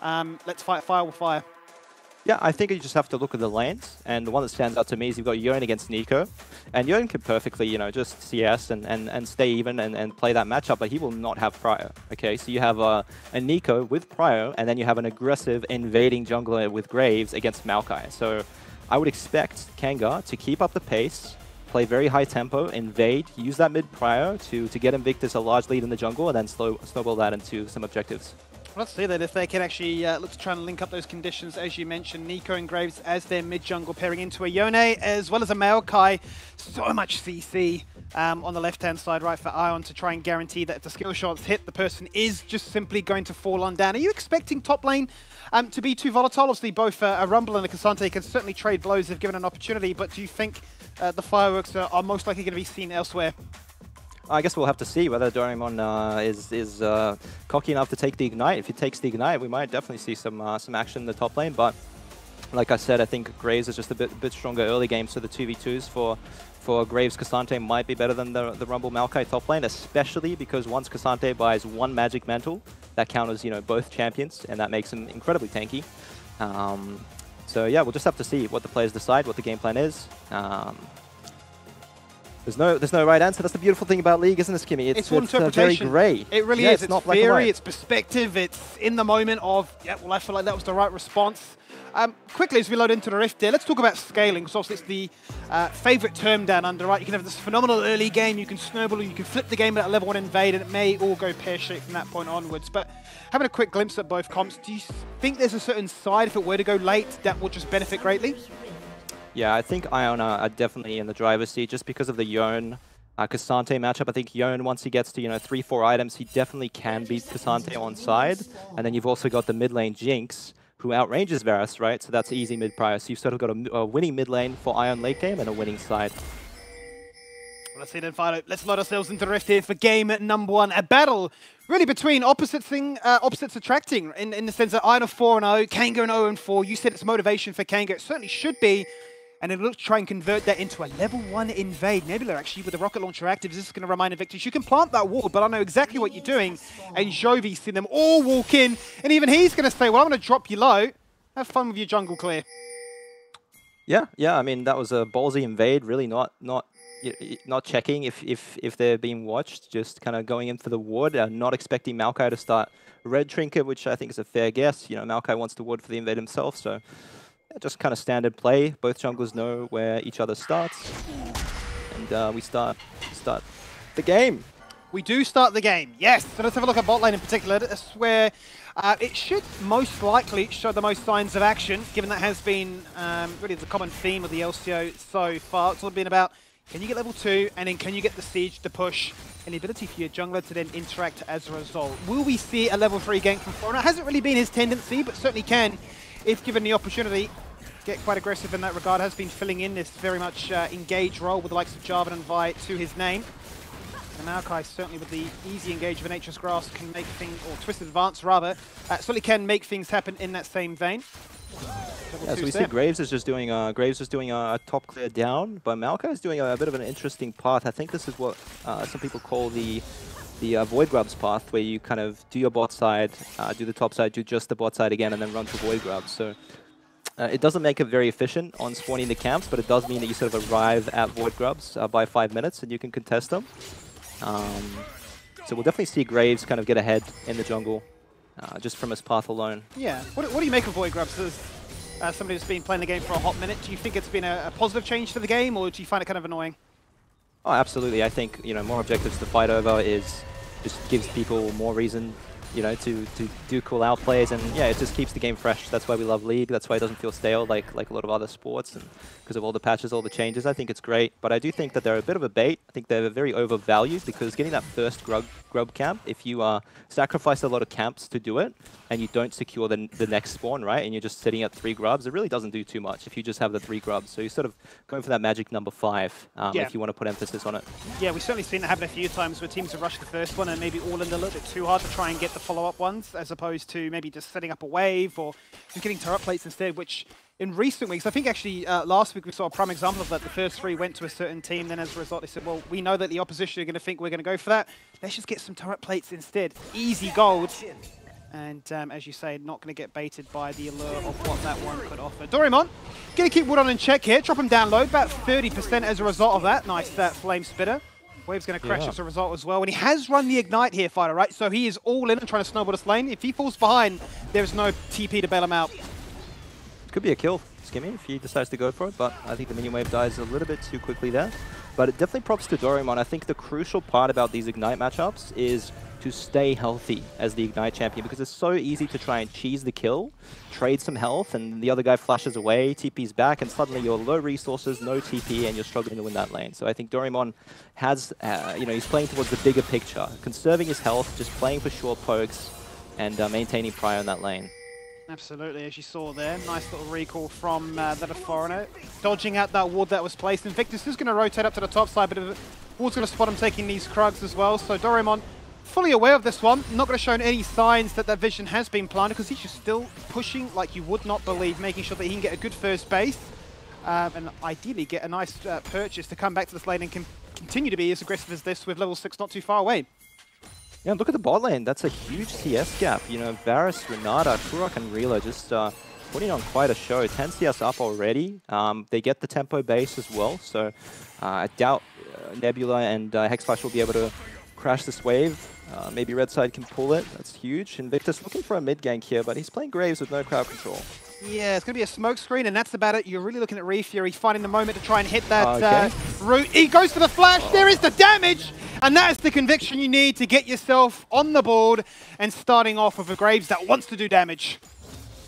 Um, let's fight fire with fire. Yeah, I think you just have to look at the lanes, and the one that stands out to me is you've got Yone against Neeko, and Yone can perfectly, you know, just CS and, and, and stay even and, and play that matchup, but he will not have Prio, okay? So you have uh, a, a Neeko with Prio, and then you have an aggressive invading jungler with Graves against Maokai. So I would expect Kanga to keep up the pace, play very high tempo, invade, use that mid Prio to, to get Invictus a large lead in the jungle, and then slow, snowball that into some objectives. Let's see that if they can actually uh, look to try and link up those conditions, as you mentioned, Neeko and Graves as their mid-jungle pairing into a Yone, as well as a Maokai. So much CC um, on the left-hand side, right, for Ion to try and guarantee that if the skill shots hit, the person is just simply going to fall on down. Are you expecting top lane um, to be too volatile? Obviously, both uh, a Rumble and a K'Sante can certainly trade blows if given an opportunity, but do you think uh, the fireworks are, are most likely going to be seen elsewhere? I guess we'll have to see whether Doraemon uh, is is uh, cocky enough to take the Ignite. If he takes the Ignite, we might definitely see some uh, some action in the top lane. But like I said, I think Graves is just a bit bit stronger early game, so the 2v2s for for Graves K'Sante might be better than the, the Rumble Maokai top lane, especially because once K'Sante buys one Magic Mantle, that counters you know both champions, and that makes him incredibly tanky. Um, so yeah, we'll just have to see what the players decide, what the game plan is. Um, There's no, there's no right answer. That's the beautiful thing about League, isn't it, Skimmy? It's all uh, very grey. It really Yeah, is. It's, not black and theory, white. it's perspective, it's in the moment of, yeah, well, I feel like that was the right response. Um, quickly, as we load into the Rift here, let's talk about scaling, because obviously it's the uh, favorite term down under, right? You can have this phenomenal early game, you can snowball, you can flip the game at level one invade, and it may all go pear-shaped from that point onwards. But having a quick glimpse at both comps, do you think there's a certain side, if it were to go late, that would just benefit greatly? Yeah, I think Iona are definitely in the driver's seat just because of the Yone uh, K'Sante matchup. I think Yone, once he gets to, you know, three, four items, he definitely can beat K'Sante on side. And then you've also got the mid lane Jinx, who outranges Varus, right? So that's easy mid prior. So you've sort of got a, a winning mid lane for Ion late game and a winning side. Let's see then, Fido. Let's load ourselves into Rift here for game number one. A battle really between opposites thing, uh, opposites attracting in, in the sense that Ion 4 and 0, Kanga and 0 and 4. You said it's motivation for Kanga. It certainly should be. And it looks to try and convert that into a level one invade. Nebula actually with the rocket launcher active. This is going to remind Invictus. You can plant that wall, but I know exactly what you're doing. And Jovi's seen them all walk in. And even he's going to say, well, I'm going to drop you low. Have fun with your jungle clear. Yeah, yeah. I mean, that was a ballsy invade. Really, not not not checking if if if they're being watched. Just kind of going in for the ward. Uh, not expecting Maokai to start red trinket, which I think is a fair guess. You know, Maokai wants to ward for the invade himself, so yeah, just kind of standard play. Both junglers know where each other starts, and uh, we start start the game. We do start the game, yes. So let's have a look at bot lane in particular. That's where uh, it should most likely show the most signs of action, given that has been um, really the common theme of the LCO so far. It's all been about can you get level 2, and then can you get the siege to push, and the ability for your jungler to then interact as a result. Will we see a level 3 gank from Foreigner? Hasn't really been his tendency, but certainly can, if given the opportunity, get quite aggressive in that regard. Has been filling in this very much uh, engaged role with the likes of Jarvan and Vi to his name. And Maokai certainly with the easy engage of a Nature's Grasp can make things, or Twisted Advance rather, uh, certainly can make things happen in that same vein. Level Yeah, so we see. Graves is just doing uh, Graves is doing a, a top clear down, but Maokai is doing a, a bit of an interesting path. I think this is what uh, some people call the the uh, Void Grubs path, where you kind of do your bot side, uh, do the top side, do just the bot side again, and then run to Void Grubs. So uh, it doesn't make it very efficient on spawning the camps, but it does mean that you sort of arrive at Void Grubs uh, by five minutes, and you can contest them. Um, so we'll definitely see Graves kind of get ahead in the jungle, uh, just from his path alone. Yeah. What, what do you make of Void Grubs as uh, somebody who's been playing the game for a hot minute? Do you think it's been a, a positive change to the game, or do you find it kind of annoying? Oh, absolutely. I think you know more objectives to fight over is just gives people more reason, you know, to to do cool out plays, and yeah, it just keeps the game fresh. That's why we love League. That's why it doesn't feel stale like like a lot of other sports, and because of all the patches, all the changes. I think it's great, but I do think that they're a bit of a bait. I think they're very overvalued because getting that first grub grub camp, if you uh, sacrifice a lot of camps to do it, and you don't secure the, the next spawn, right, and you're just sitting at three grubs, it really doesn't do too much if you just have the three grubs. So you're sort of going for that magic number five um, Yeah. if you want to put emphasis on it. Yeah, we've certainly seen it happen a few times where teams have rushed the first one and maybe all in a little bit too hard to try and get the follow-up ones, as opposed to maybe just setting up a wave or just getting turret plates instead, which in recent weeks, I think actually uh, last week we saw a prime example of that. The first three went to a certain team, then as a result they said, well, we know that the opposition are going to think we're going to go for that. Let's just get some turret plates instead. Easy gold. And um, as you say, not going to get baited by the allure of what that one could offer. Doraemon, going to keep Wudong in check here. Drop him down low, about 30% as a result of that. Nice that Flame Spitter. Wave's going to crash Yeah. as a result as well. And he has run the Ignite here, Fido, right? So he is all in and trying to snowball this lane. If he falls behind, there's no TP to bail him out. Could be a kill, Skimmy, if he decides to go for it, but I think the minion wave dies a little bit too quickly there. But it definitely props to Doraemon. I think the crucial part about these Ignite matchups is to stay healthy as the Ignite champion because it's so easy to try and cheese the kill, trade some health, and the other guy flashes away, TP's back, and suddenly you're low resources, no TP, and you're struggling to win that lane. So I think Doraemon has, uh, you know, he's playing towards the bigger picture, conserving his health, just playing for short pokes, and uh, maintaining prior in that lane. Absolutely, as you saw there. Nice little recall from uh, that Foreigner. Dodging out that ward that was placed. Invictus is going to rotate up to the top side, but Ward's going to spot him taking these Krugs as well. So Doraemon fully aware of this one. Not going to show any signs that that vision has been planted because he's just still pushing like you would not believe, making sure that he can get a good first base. Um, and ideally get a nice uh, purchase to come back to this lane and can continue to be as aggressive as this with level 6 not too far away. Yeah, look at the bot lane. That's a huge CS gap. You know, Varus, Renata, Kurok, and Rila just uh, putting on quite a show. 10 CS up already. Um, they get the tempo base as well, so uh, I doubt uh, Nebula and uh, Hexflash will be able to crash this wave. Uh, maybe Red Side can pull it. That's huge. Invictus looking for a mid gank here, but he's playing Graves with no crowd control. Yeah, it's going to be a smoke screen, and that's about it. You're really looking at Refury finding the moment to try and hit that Okay. uh, route. He goes for the flash. There is the damage, and that is the conviction you need to get yourself on the board and starting off with a Graves that wants to do damage.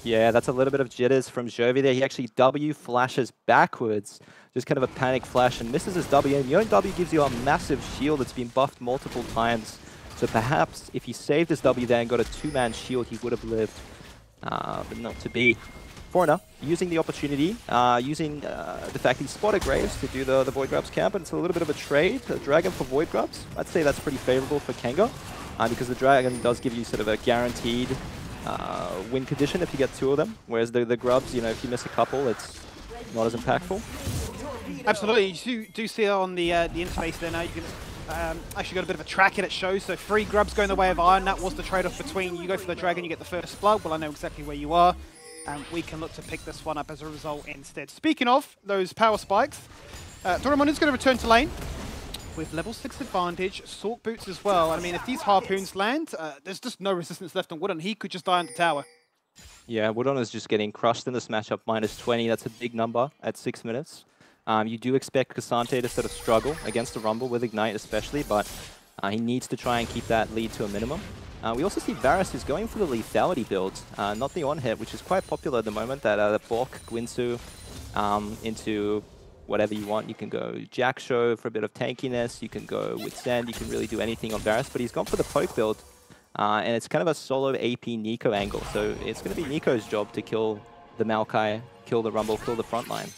Yeah, that's a little bit of jitters from Jovi there. He actually W flashes backwards, just kind of a panic flash and misses his W. And your W gives you a massive shield that's been buffed multiple times. So perhaps if he saved his W there and got a two-man shield, he would have lived. Uh, but not to be. Foreigner using the opportunity, uh, using uh, the fact he spotted Graves to do the, the Void Grubs camp, and it's a little bit of a trade. A Dragon for Void Grubs. I'd say that's pretty favorable for Kanga, uh, because the Dragon does give you sort of a guaranteed uh, win condition if you get two of them, whereas the, the Grubs, you know, if you miss a couple, it's not as impactful. Absolutely. You do, do see on the uh, the interface there now, you can um, actually got a bit of a track in it shows. So three grubs going the way of Ion. That was the trade-off between you go for the dragon, you get the first blood. Well, I know exactly where you are. And we can look to pick this one up as a result instead. Speaking of those power spikes, uh, is going to return to lane with level 6 advantage, Sork boots as well. I mean, if these harpoons land, uh, there's just no resistance left on Wudong. He could just die on the tower. Yeah, Wudong is just getting crushed in this matchup, minus 20. That's a big number at six minutes. Um, you do expect K'Sante to sort of struggle against the Rumble with Ignite especially, but uh, he needs to try and keep that lead to a minimum. Uh, we also see Varus is going for the lethality build, uh, not the on-hit, which is quite popular at the moment, that uh, Bork, Guinsoo, um, into whatever you want. You can go Jak'Sho for a bit of tankiness, you can go with Sand, you can really do anything on Varus, but he's gone for the poke build, uh, and it's kind of a solo AP Neeko angle, so it's going to be Neeko's job to kill the Maokai, kill the Rumble, kill the front line.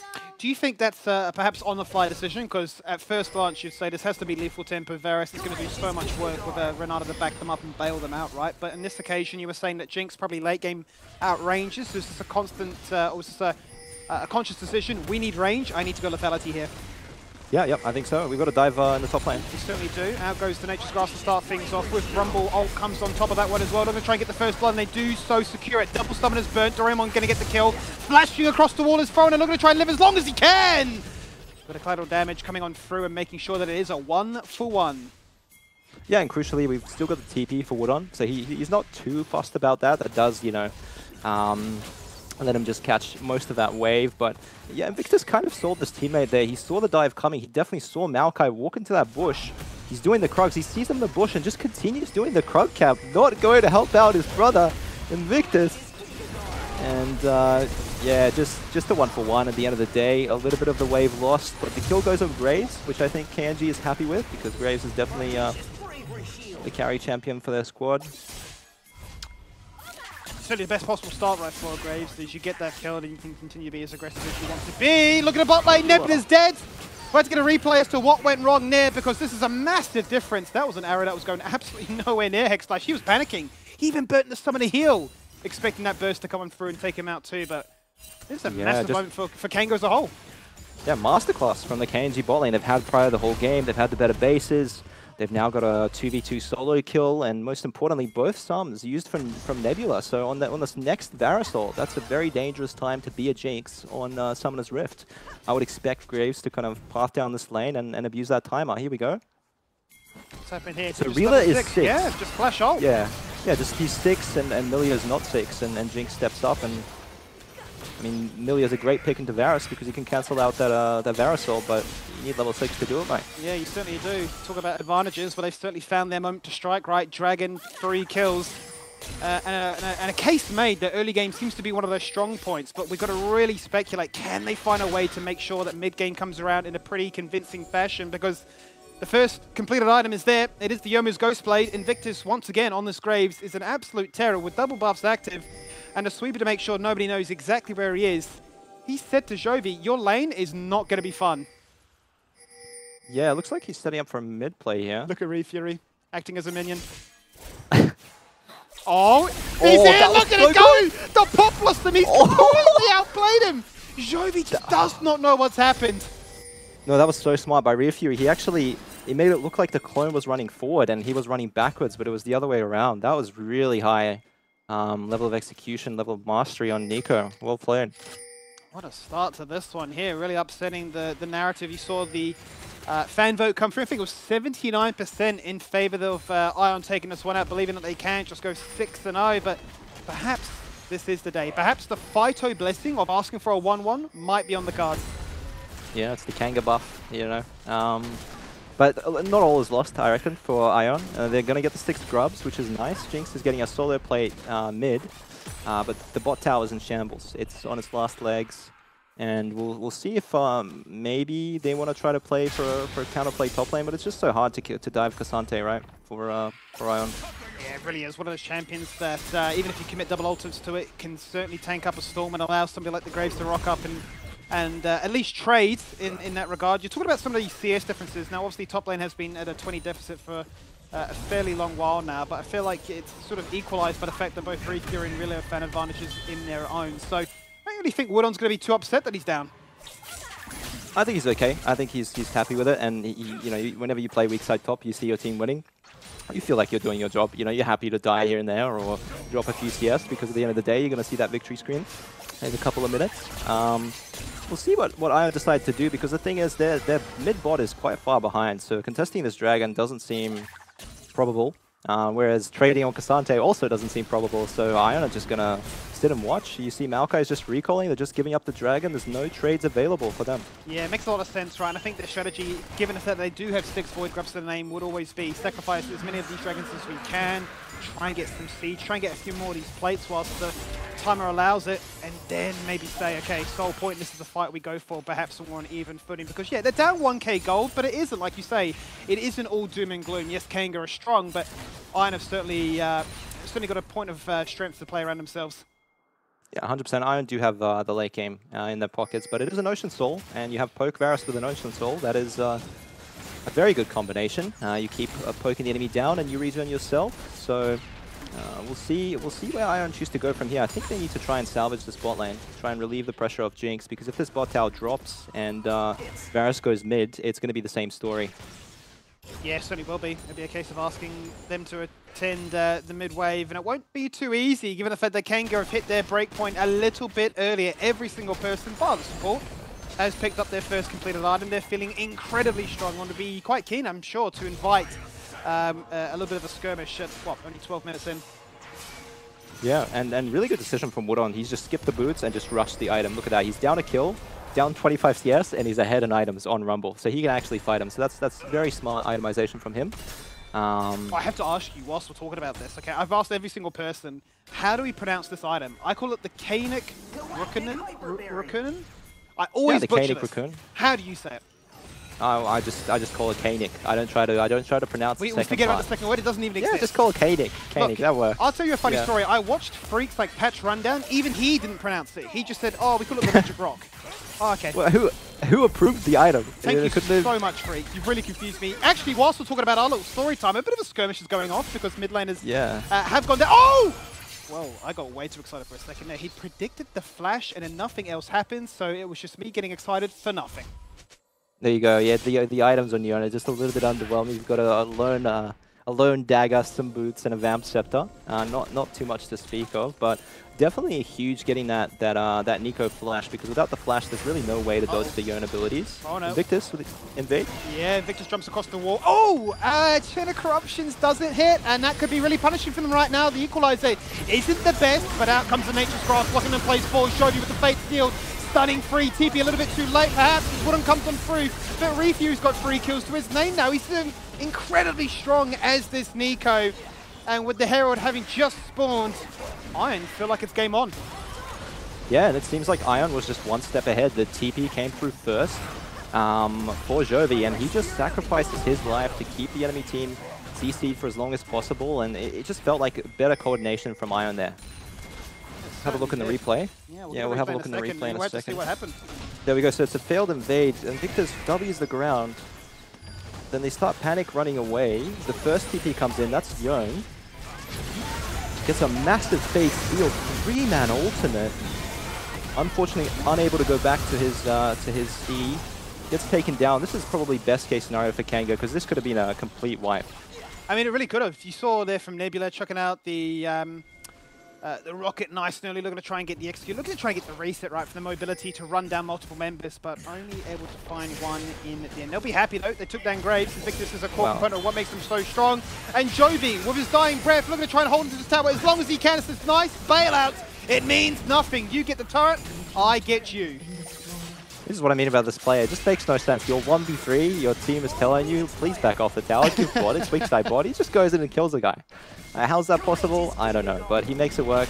Do you think that's uh, perhaps on the fly decision? Because at first glance, you'd say this has to be lethal tempo. Varus is going to do so much work with uh, Renata to back them up and bail them out, right? But in this occasion, you were saying that Jinx probably late game outranges. So is this a constant, uh, or is this a, a conscious decision? We need range. I need to go lethality here. Yeah, yep, I think so. We've got to dive uh, in the top lane. We certainly do. Out goes the Nature's Grasp to start things off with Rumble. Ult comes on top of that one as well. They're going to try and get the first blood, and they do so secure it. Double Summon is burnt. Doraemon going to get the kill. Flashing across the wall is thrown, and looking to try and live as long as he can. Got a collateral damage coming on through and making sure that it is a one for one. Yeah, and crucially, we've still got the TP for Wudong, so he, he's not too fussed about that. That does, you know, um, let him just catch most of that wave. But yeah, Invictus kind of saw this teammate there. He saw the dive coming. He definitely saw Maokai walk into that bush. He's doing the Krugs. He sees him in the bush and just continues doing the Krug cap, not going to help out his brother, Invictus. And uh, yeah, just just a one for one at the end of the day. A little bit of the wave lost, but the kill goes on Graves, which I think Kanga is happy with because Graves is definitely uh, the carry champion for their squad. Certainly the best possible start right for Graves is you get that kill and you can continue to be as aggressive as you want to be. Look at the bot lane, Nebula's dead. Let's get a replay as to what went wrong there because this is a massive difference. That was an arrow that was going absolutely nowhere near Hexflash. He was panicking. He even burnt the summoner heal, expecting that burst to come on through and take him out too, but this is a Yeah, massive moment for, for Kanga as a whole. Yeah, masterclass from the KNG bot lane. They've had prior the whole game. They've had the better bases. They've now got a 2v2 solo kill, and most importantly, both sums used from, from Nebula. So on, the, on this next Varus ult, that's a very dangerous time to be a Jinx on uh, Summoner's Rift. I would expect Graves to kind of path down this lane and, and abuse that timer. Here we go. What's happening here? So Just Rila is six. six. Yeah, just flash ult. Yeah, yeah, just he's six and, and Milio's not six, and, and Jinx steps up and I mean Milio's a great pick into Varus because he can cancel out that uh, that Varus ult, but you need level six to do it, mate. Yeah, you certainly do. Talk about advantages, but they've certainly found their moment to strike, right? Dragon, three kills. Uh, and, a, and, a, case made that early game seems to be one of their strong points, but we've got to really speculate, can they find a way to make sure that mid-game comes around in a pretty convincing fashion? Because the first completed item is there. It is the Youmuu's Ghostblade. Invictus, once again, on this Graves, is an absolute terror with double buffs active and a sweeper to make sure nobody knows exactly where he is. He said to Jovi, your lane is not going to be fun. Yeah, it looks like he's setting up for a mid play here. Look at Re Fury acting as a minion. oh, he's Oh, here! Look at so it go! The pop lost him. He's oh. completely outplayed him. Jovi just does not know what's happened. No, that was so smart by Rear Fury. He actually, it made it look like the clone was running forward and he was running backwards, but it was the other way around. That was really high um, level of execution, level of mastery on Neeko. Well played. What a start to this one here, really upsetting the, the narrative. You saw the uh, fan vote come through. I think it was 79% in favor of uh, Ion taking this one out, believing that they can just go 6-0, but perhaps this is the day. Perhaps the Fido blessing of asking for a 1-1 might be on the cards. Yeah, it's the Kanga buff, you know. Um, but uh, not all is lost, I reckon, for Ion. Uh, they're going to get the six grubs, which is nice. Jinx is getting a solo plate uh, mid, uh, but the bot tower is in shambles. It's on its last legs, and we'll we'll see if um, maybe they want to try to play for for a counterplay top lane, but it's just so hard to to dive K'Sante, right, for uh, for Ion. Yeah, it really is one of those champions that uh, even if you commit double ultimates to it, can certainly tank up a storm and allow somebody like the Graves to rock up and and uh, at least trade in, in that regard. You're talking about some of these CS differences. Now, obviously, top lane has been at a 20 deficit for uh, a fairly long while now, but I feel like it's sort of equalized by the fact that both Rikyu and Riley have fan advantages in their own. So I don't really think Wudong's going to be too upset that he's down. I think he's okay. I think he's he's happy with it, and he, you know, whenever you play weak side top, you see your team winning. You feel like you're doing your job. You know, you're happy to die here and there or drop a few CS because at the end of the day, you're going to see that victory screen in a couple of minutes. Um, we'll see what, what Ion decide to do because the thing is their, their mid-bot is quite far behind, so contesting this dragon doesn't seem probable. Uh, whereas trading on K'Sante also doesn't seem probable, so Ion are just to sit and watch. You see Maokai is just recalling, they're just giving up the dragon, there's no trades available for them. Yeah, it makes a lot of sense, right? I think the strategy, given the fact that they do have six Void Grubs to the name, would always be sacrifice as many of these dragons as we can, try and get some siege, try and get a few more of these plates whilst the timer allows it, and then maybe say, okay, Soul Point, this is the fight we go for, perhaps we're on even footing. Because, yeah, they're down 1k gold, but it isn't, like you say, it isn't all doom and gloom. Yes, Kanga are strong, but Ion have certainly, uh, certainly got a point of uh, strength to play around themselves. Yeah, 100%. Ion do have uh, the late game uh, in their pockets, but it is an Ocean Soul, and you have Poke Varus with an Ocean Soul. That is uh, a very good combination. Uh, you keep poking the enemy down, and you regen yourself. So uh, we'll see. We'll see where Ion choose to go from here. I think they need to try and salvage this bot lane, try and relieve the pressure of Jinx, because if this bot tower drops and uh, Varus goes mid, it's going to be the same story. Yeah, certainly will be. It'll be a case of asking them to attend uh, the mid wave, and it won't be too easy, given the fact that Kanga have hit their breakpoint a little bit earlier. Every single person, bar the support, has picked up their first completed item. They're feeling incredibly strong. Want to be quite keen, I'm sure, to invite um, uh, a little bit of a skirmish at, what, only 12 minutes in. Yeah, and, and really good decision from Wudong. He's just skipped the boots and just rushed the item. Look at that. He's down a kill, down 25 CS, and he's ahead in items on Rumble. So he can actually fight him. So that's that's very smart itemization from him. Um, I have to ask you, whilst we're talking about this, okay, I've asked every single person, how do we pronounce this item? I call it the Kaenic Rookern? I always yeah, the butcher this. Raccoon. How do you say it? Oh, I just I just call it Kaenic. I don't try to I don't try to pronounce we, the we forget part. about the second word. It doesn't even exist. Yeah, just call it Kaenic. Kaenic, Look, that works. I'll tell you a funny Yeah. story. I watched Phreak's like Patch Rundown. Even he didn't pronounce it. He just said, "Oh, we call it the Magic Rock." Oh, okay. Well, who who approved the item? Thank you have- so much, Phreak. You've really confused me. Actually, whilst we're talking about our little story time, a bit of a skirmish is going off because mid laners Yeah. uh, have gone down. Oh! Whoa, I got way too excited for a second there. He predicted the flash and then nothing else happened, so it was just me getting excited for nothing. There you go. Yeah, the the items on Yone are just a little bit underwhelming. You've got to learn uh, a lone dagger, some boots, and a vamp scepter. Uh, not not too much to speak of, but definitely a huge getting that that uh, that Neeko flash because without the flash, there's really no way to dodge the Yone abilities. Oh, no. Invictus with invade. Yeah, Invictus jumps across the wall. Oh! Uh, Chain of Corruptions doesn't hit, and that could be really punishing for them right now. The Equalizer isn't the best, but out comes the Nature's Grasp. Blocking in place for Shoji with the Fate Sealed. Stunning free. TP a little bit too late, perhaps. Wudong comes on through, but Refuse got three kills to his name now. He's doing incredibly strong as this Neeko. And with the Herald having just spawned, Ion feel like it's game on. Yeah, and it seems like Ion was just one step ahead. The TP came through first um, for Jovi, and he just sacrifices his life to keep the enemy team CC'd for as long as possible, and it, it just felt like better coordination from Ion there. Let's Have a look in the replay. Yeah, Yeah, we'll have a look in the replay in We'll a have to see second. what happened. There we go, so it's a failed invade, and Victor's W's the ground. Then they start panic running away. The first TP comes in, that's Yone. Gets a massive face steal, three-man ultimate. Unfortunately, unable to go back to his uh, to his E. Gets taken down. This is probably best case scenario for Kanga because this could have been a complete wipe. I mean, it really could have. You saw there from Nebula chucking out the um, Uh, the Rocket nice and early, looking to try and get the execute, looking to try and get the reset right for the mobility to run down multiple members, but only able to find one in the end. They'll be happy though, they took down Graves, Invictus is a core Wow. component of what makes them so strong. And Jovi, with his dying breath, looking to try and hold into the tower as long as he can. It's this nice bailout. It means nothing. You get the turret, I get you. This is what I mean about this player. It just makes no sense. You're 1v3, your team is telling you, please back off the tower, give body, it's weak side body, just goes in and kills the guy. Uh, how's that possible? I don't know, but he makes it work.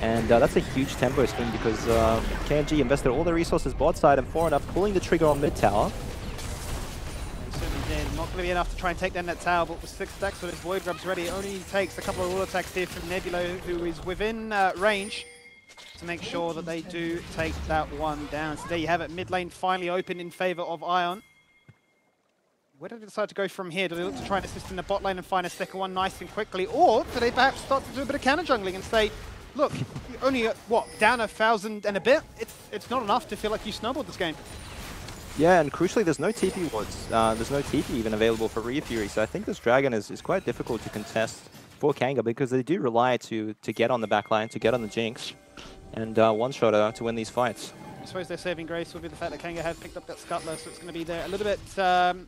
And uh, that's a huge tempo swing because uh, KNG invested all the resources bot side and enough, pulling the trigger on mid tower. Did. Not going to be enough to try and take down that tower, but with six stacks with his Void Grubs ready, it only takes a couple of wall attacks here from Nebula, who is within uh, range, to make sure that they do take that one down. So there you have it. Mid lane finally open in favor of Ion. Where do they decide to go from here? Do they look to try and assist in the bot lane and find a second one nice and quickly? Or do they perhaps start to do a bit of counter jungling and say, look, only, uh, what, down a thousand and a bit? It's, it's not enough to feel like you snowballed this game. Yeah, and crucially, there's no TP wards. Uh, there's no TP even available for Rhea Fury, so I think this Dragon is, is quite difficult to contest for Kanga because they do rely to to get on the backline, to get on the Jinx, and uh, one-shotter to win these fights. I suppose their saving grace will be the fact that Kanga have picked up that Scuttler, so it's going to be there a little bit, um,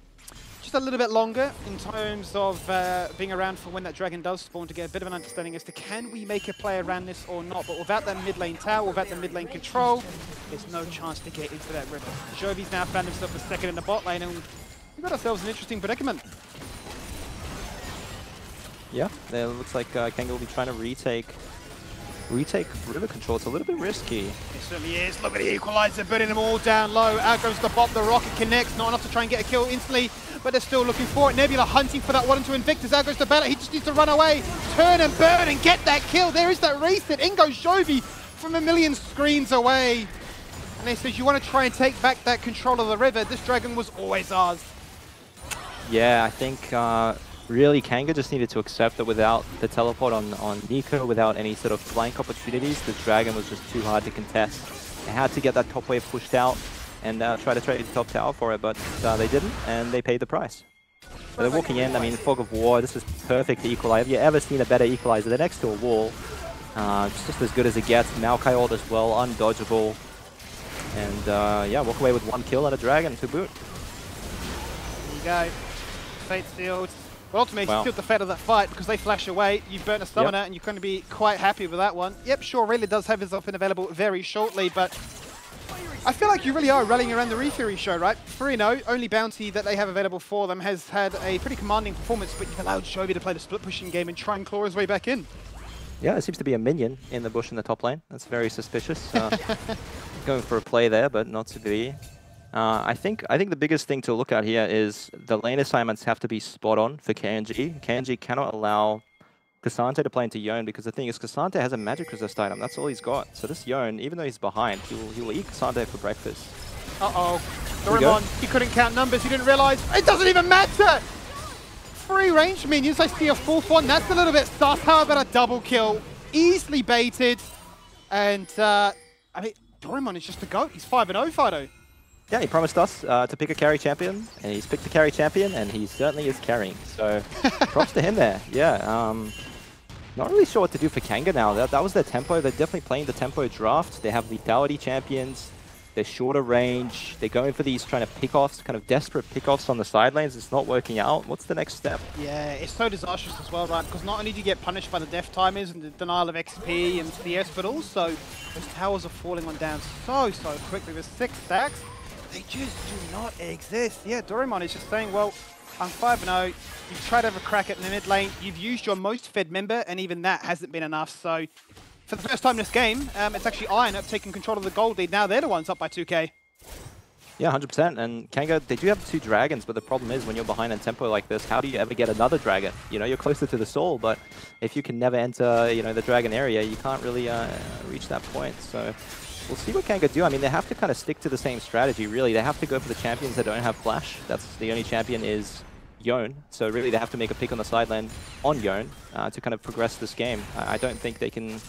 just a little bit longer in terms of uh, being around for when that dragon does spawn to get a bit of an understanding as to can we make a play around this or not. But without that mid lane tower, without the mid lane control, there's no chance to get into that river. Jovi's now found himself a second in the bot lane, and we've got ourselves an interesting predicament. Yeah, it looks like uh, Kanga will be trying to retake retake river control. It's a little bit risky. It certainly is. Look at the equalizer, burning them all down low. Out goes the bot. The rocket connects. Not enough to try and get a kill instantly, but they're still looking for it. Nebula hunting for that one into Invictus. Out goes the battle. He just needs to run away, turn and burn and get that kill. There is that reset. In goes Jovi from a million screens away. And they says, you want to try and take back that control of the river. This dragon was always ours. Yeah, I think uh, really Kanga just needed to accept that without the teleport on, on Neeko, without any sort of flank opportunities, the Dragon was just too hard to contest. They had to get that top wave pushed out and uh, try to trade the top tower for it, but uh, they didn't, and they paid the price. But they're walking in, I mean, Fog of War, this is perfect equalizer. Have you ever seen a better equalizer? They're next to a wall. Uh, it's just as good as it gets. Maokai ult as well, undodgeable. And uh, yeah, walk away with one kill and a dragon to boot. There you go. Fate sealed. Well, ultimately, Wow. you killed the fate of that fight because they flash away. You've burn a summoner, and you're going to be quite happy with that one. Yep, sure, really does have his open available very shortly, but I feel like you really are rallying around the Refury show, right? 3-0, only bounty that they have available for them has had a pretty commanding performance, but you've allowed Jovi to play the split pushing game and try and claw his way back in. Yeah, it seems to be a minion in the bush in the top lane. That's very suspicious. Uh, going for a play there, but not to be. Uh, I think I think the biggest thing to look at here is the lane assignments have to be spot on for KNG. KNG cannot allow K'Sante to play into Yone because the thing is K'Sante has a magic resist item. That's all he's got. So this Yone, even though he's behind, he will, he will eat K'Sante for breakfast. Uh-oh. Doraemon, he couldn't count numbers, he didn't realize. It doesn't even matter! Three ranged minions, I see a fourth one. That's a little bit sus. How about a double kill? Easily baited. And, uh, I mean, Doraemon is just a goat. He's 5-0, Fido. Yeah, he promised us uh, to pick a carry champion, and he's picked the carry champion, and he certainly is carrying. So props to him there. Yeah. Um, not really sure what to do for Kanga now. That, that was their tempo. They're definitely playing the tempo draft. They have lethality champions. They're shorter range. They're going for these trying to pick offs, kind of desperate pick offs on the side lanes. It's not working out. What's the next step? Yeah, it's so disastrous as well, right? Because not only do you get punished by the death timers and the denial of XP and CS, but also those towers are falling on down so, so quickly. With six stacks, they just do not exist. Yeah, Doraemon is just saying, well, I'm 5-0. You've tried to have a crack at the mid lane. You've used your most fed member, and even that hasn't been enough. So for the first time in this game, um, it's actually Ion up taking control of the gold lead. Now they're the ones up by 2k. Yeah, 100%. And Kanga, they do have two dragons, but the problem is when you're behind in tempo like this, how do you ever get another dragon? You know, you're closer to the soul, but if you can never enter, you know, the dragon area, you can't really uh, reach that point. So we'll see what Kanga do. I mean, they have to kind of stick to the same strategy, really. They have to go for the champions that don't have flash. That's the only champion is Yone. So really, they have to make a pick on the side lane on Yone uh, to kind of progress this game. I I don't think they can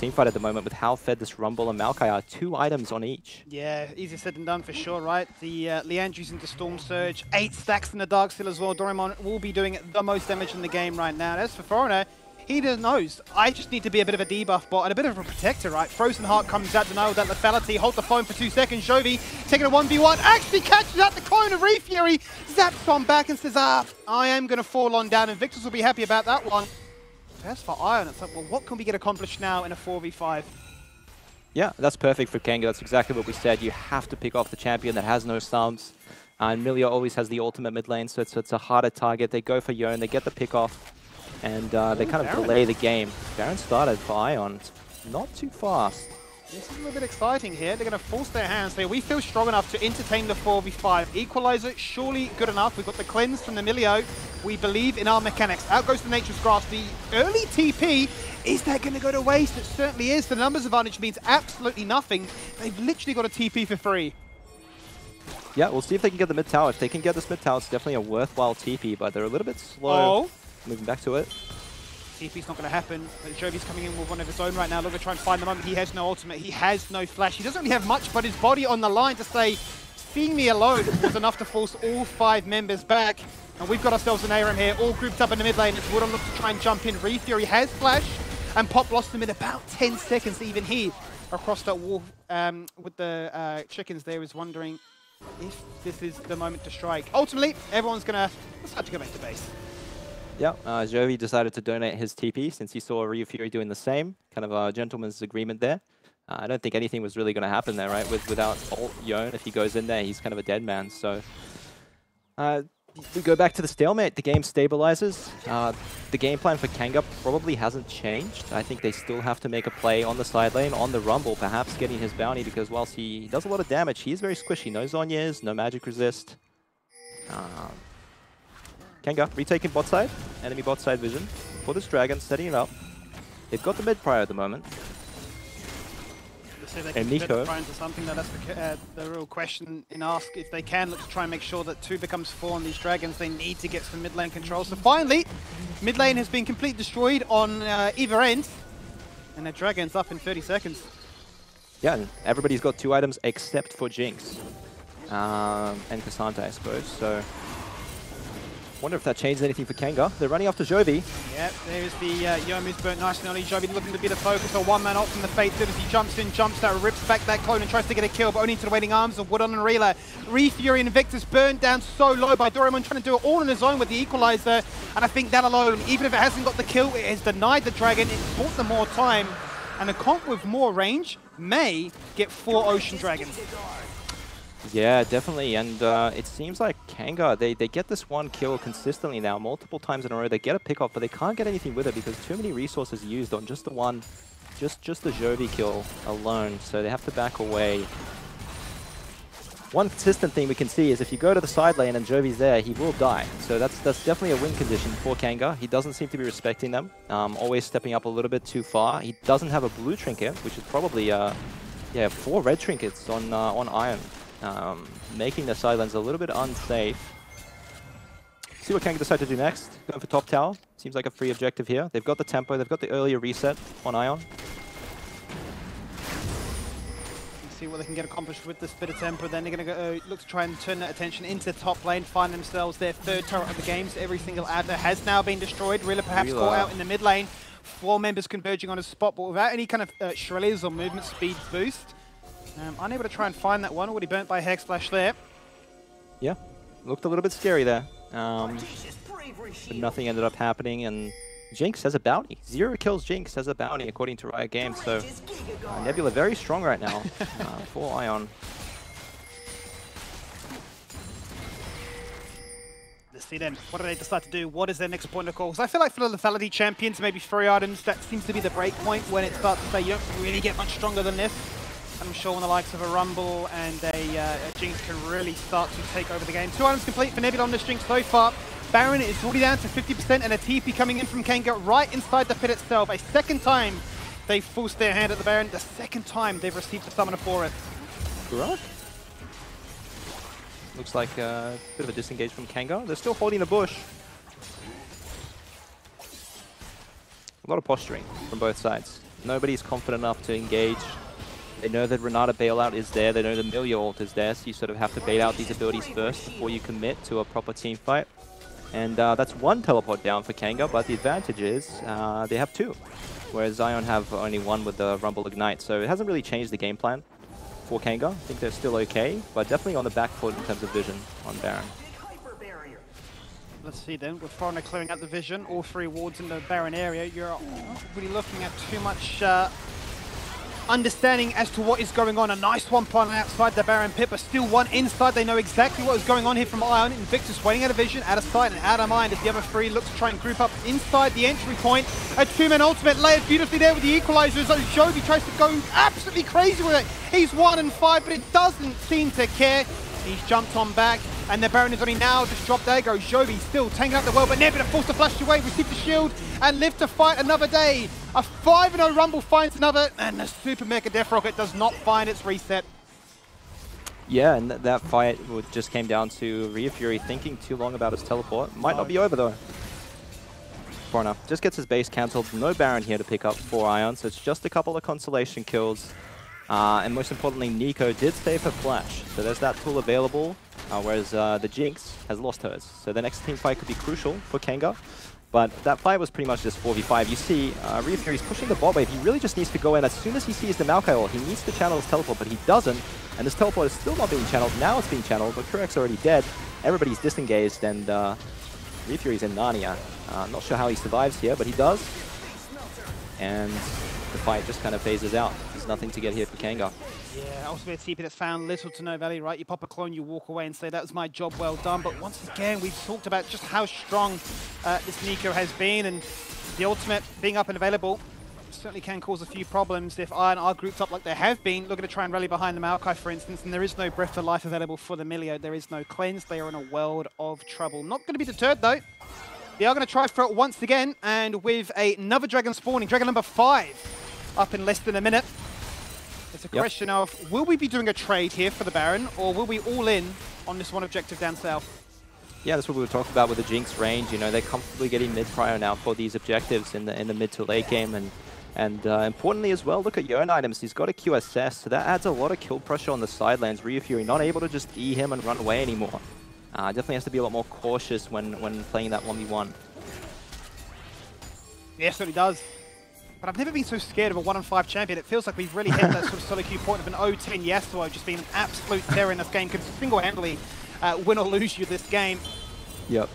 teamfight at the moment with how fed this Rumble and Maokai are. Two items on each. Yeah, easier said than done for sure, right? The uh, into Storm Surge, eight stacks in the Dark Seal as well. Doraemon will be doing the most damage in the game right now. As for Foreigner, he knows I just need to be a bit of a debuff bot and a bit of a protector, right? Frozen Heart comes out, denial that lethality, hold the phone for two seconds. Jovi taking a 1v1, actually catches out the clone of Refury, zaps on back and says, ah, I am going to fall on down, and Victus will be happy about that one. As for Ion, it's like, well, what can we get accomplished now in a 4v5? Yeah, that's perfect for Kanga. That's exactly what we said. You have to pick off the champion that has no stuns. and Milio always has the ultimate mid lane, so it's, it's a harder target. They go for Yone, they get the pick off, and uh, they kind of Baron. delay the game. Baron started for Ion. Not too fast. This is a little bit exciting here. They're going to force their hands. Say, we feel strong enough to entertain the 4v5. Equalizer, surely good enough. We've got the cleanse from the Milio. We believe in our mechanics. Out goes the Nature's Grasp. The early TP, is that going to go to waste? It certainly is. The numbers advantage means absolutely nothing. They've literally got a TP for free. Yeah, we'll see if they can get the mid tower. If they can get this mid tower, it's definitely a worthwhile TP, but they're a little bit slow Oh, moving back to it. TP's not going to happen. But Jovi's coming in with one of his own right now. Look to try and find the moment. He has no ultimate. He has no flash. He doesn't really have much, but his body on the line to say, seeing me alone was enough to force all five members back. And we've got ourselves an ARAM here, all grouped up in the mid lane. It's Wudong looks to try and jump in. Reef Fury has flash, and Pop lost him in about 10 seconds. Even he, across that wall um, with the uh, chickens there, is wondering if this is the moment to strike. Ultimately, everyone's going to decide to go back to base. Yeah, uh, Jovi decided to donate his TP since he saw Ryu Fury doing the same. Kind of a gentleman's agreement there. Uh, I don't think anything was really going to happen there, right? With Without ult Yone, if he goes in there, he's kind of a dead man. So uh, we go back to the stalemate. The game stabilizes. Uh, the game plan for Kanga probably hasn't changed. I think they still have to make a play on the side lane, on the Rumble, perhaps getting his bounty, because whilst he does a lot of damage, he's very squishy. No Zhonya's, no magic resist. Um, Kanga retaking bot side, enemy bot side vision for this dragon, setting it up. They've got the mid prior at the moment. And Neeko. into something that that's the, uh, the real question in ask. If they can look to try and make sure that two becomes four on these dragons, they need to get some mid lane control. So finally, mid lane has been completely destroyed on uh, either end, and the dragon's up in 30 seconds. Yeah, and everybody's got two items except for Jinx. Um, and Cassandra, I suppose. So, wonder if that changes anything for Kanga. They're running after Jovi. Yeah, there's the uh, Youmuu's burnt nice and early. Jovi looking to be the focus. A one-man ult from the Fate as he jumps in, jumps out, rips back that clone and tries to get a kill, but only into the waiting arms of Wudong and Rela. Re-Fury Invictus burned down so low by Doraemon trying to do it all on his own with the Equalizer. And I think that alone, even if it hasn't got the kill, it has denied the Dragon. It's bought them more time. And a comp with more range may get four Ocean Dragons. Yeah, definitely. And uh, it seems like Kanga, they, they get this one kill consistently now, multiple times in a row. They get a pick off, but they can't get anything with it because too many resources used on just the one, just, just the Jovi kill alone. So they have to back away. One consistent thing we can see is if you go to the side lane and Jovi's there, he will die. So that's that's definitely a win condition for Kanga. He doesn't seem to be respecting them. Um, always stepping up a little bit too far. He doesn't have a blue trinket, which is probably uh, yeah four red trinkets on uh, on Ion, um, making the side lanes a little bit unsafe. See what Kanga decide to do next. Going for top tower. Seems like a free objective here. They've got the tempo. They've got the earlier reset on Ion. see what they can get accomplished with this bit of tempo. Then they're going to go, uh, look to try and turn that attention into the top lane, find themselves their third turret of the game. So every single adder has now been destroyed. Rilla perhaps Rilla. caught out in the mid lane. Four members converging on a spot, but without any kind of uh, or movement speed boost. Um, unable to try and find that one. Already burnt by Hexflash there. Yeah, looked a little bit scary there. Um, but nothing ended up happening, and Jinx has a bounty. Zero kills Jinx has a bounty, according to Riot Games. So uh, Nebula very strong right now uh, for Ion. Let's see then. What do they decide to do? What is their next point of call? 'Cause I feel like for the lethality champions, maybe three items, that seems to be the break point when it starts to say you don't really get much stronger than this. I'm sure when the likes of a Rumble and a, uh, a Jinx can really start to take over the game. Two items complete for Nebula on this Jinx so far. Baron is already down to 50% and a TP coming in from Kanga right inside the pit itself. A second time they forced their hand at the Baron. The second time they've received the summoner for it. Looks like a bit of a disengage from Kanga. They're still holding the bush. A lot of posturing from both sides. Nobody's confident enough to engage. They know that Renata bailout is there. They know the Milio ult is there, so you sort of have to bait out these abilities first before you commit to a proper team fight. And uh, that's one teleport down for Kanga, but the advantage is uh, they have two. Whereas Zion have only one with the Rumble Ignite, so it hasn't really changed the game plan for Kanga. I think they're still okay, but definitely on the back foot in terms of vision on Baron. Let's see then, with Foreigner clearing out the vision, all three wards in the Baron area, you're not really looking at too much uh, understanding as to what is going on. A nice one point outside the Baron pit, but still one inside. They know exactly what is going on here from Ion. Invictus waiting out of vision, out of sight, and out of mind as the other three look to try and group up inside the entry point. A two-man ultimate layered beautifully there with the equalizer as Jovi tries to go absolutely crazy with it. He's one and five, but it doesn't seem to care. He's jumped on back, and the Baron is only now just dropped. There goes Jovi, still taking up the world, but forced to flash away, receive the shield, and live to fight another day. A 5-0 Rumble finds another, and the Super Mega Death Rocket does not find its reset. Yeah, and th that fight just came down to Rhea Fury thinking too long about his teleport. Might not be over though. Foreigner just gets his base cancelled. No Baron here to pick up 4 Ion, so it's just a couple of consolation kills. Uh, and most importantly, Neeko did stay for Flash, so there's that tool available, uh, whereas uh, the Jinx has lost hers. So the next team fight could be crucial for Kanga. But that fight was pretty much just 4v5. You see, uh, Rhea Fury's pushing the bot wave. He really just needs to go in. As soon as he sees the Maokai ult, he needs to channel his teleport, but he doesn't. And this teleport is still not being channeled. Now it's being channeled, but Kurek's already dead. Everybody's disengaged, and uh, Rhea Fury's in Narnia. Uh, not sure how he survives here, but he does. And the fight just kind of phases out. There's nothing to get here for Kanga. Yeah, a TP that's found little to no value, right? You pop a clone, you walk away and say, that was my job well done. But once again, we've talked about just how strong uh, this Neeko has been, and the ultimate being up and available certainly can cause a few problems if Ion are grouped up like they have been, looking to try and rally behind the Maokai, for instance, and there is no Breath of Life available for the Milio. There is no cleanse. They are in a world of trouble. Not going to be deterred, though. They are going to try for it once again, and with another dragon spawning, dragon number five, up in less than a minute. It's a Yep. question of, will we be doing a trade here for the Baron, or will we all in on this one objective down south? Yeah, that's what we were talking about with the Jinx range. You know, they're comfortably getting mid prior now for these objectives in the in the mid to late game, and and uh, importantly as well, look at Yearn items. He's got a QSS, so that adds a lot of kill pressure on the sidelines. Ryu Fury not able to just E him and run away anymore. Uh, definitely has to be a lot more cautious when when playing that 1v1. Yes, it does. But I've never been so scared of a 1 and 5 champion. It feels like we've really hit that sort of solo queue point of an 0-10 Yasuo just being an absolute terror in this game. Could single-handedly uh, win or lose you this game. Yep.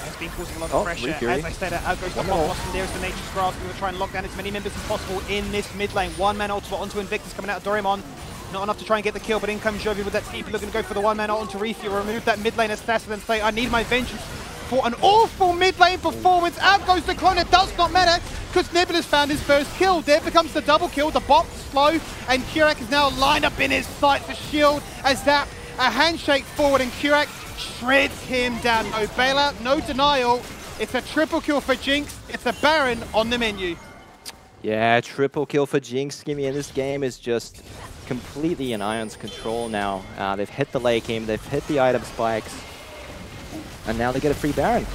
Has been causing a lot of Oh, pressure. As I said, out goes the One bot more. Boston. There's the Nature's Grasp. We're going to try and lock down as many members as possible in this mid lane. One man ultimate onto Invictus coming out of Doraemon. Not enough to try and get the kill, but in comes Jovi with that TP looking to go for the one man ult onto Refury. Remove that mid lane assassin and say, I need my vengeance for an awful mid lane performance. Out goes the clone. It does not matter because Nebula's found his first kill. There becomes the double kill. The bot slow, and Kurak is now lined up in his sights. The shield as that a handshake forward, and Kurak shreds him down. No bailout, no denial. It's a triple kill for Jinx. It's a Baron on the menu. Yeah, triple kill for Jinx. Gimme in this game is just completely in Ion's control now. Uh, they've hit the late game, they've hit the item spikes, and now they get a free Baron.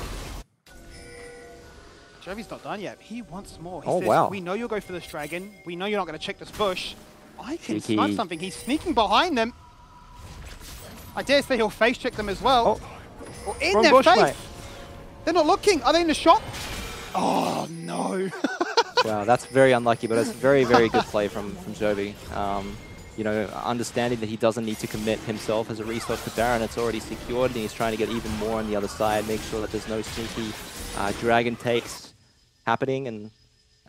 Jovi's not done yet. He wants more. He Oh, says, wow. We know you'll go for this dragon. We know you're not going to check this bush. I can Cheeky. stun something. He's sneaking behind them. I dare say he'll face check them as well. Or in Oh, Wrong their bush, face. mate. They're not looking. Are they in the shop? Oh, no. Wow, that's very unlucky, but it's very, very good play from, from Jovi. Um, you know, understanding that he doesn't need to commit himself as a resource to Baron, it's already secured, and he's trying to get even more on the other side, make sure that there's no sneaky uh, dragon takes happening, and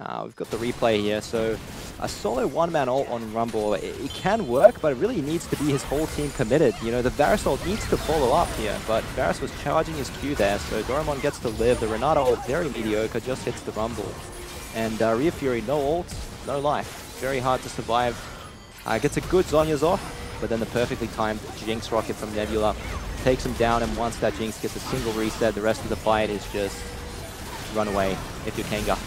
uh, we've got the replay here. So a solo one-man ult on Rumble, it, it can work, but it really needs to be his whole team committed. You know, the Varus ult needs to follow up here, but Varus was charging his Q there, so Doraemon gets to live. The Renata ult, very mediocre, just hits the Rumble. And uh, Rhea Fury, no ult, no life. Very hard to survive. Uh, gets a good Zhonya's off, but then the perfectly timed Jinx rocket from Nebula takes him down, and once that Jinx gets a single reset, the rest of the fight is just run away if you're Kanga.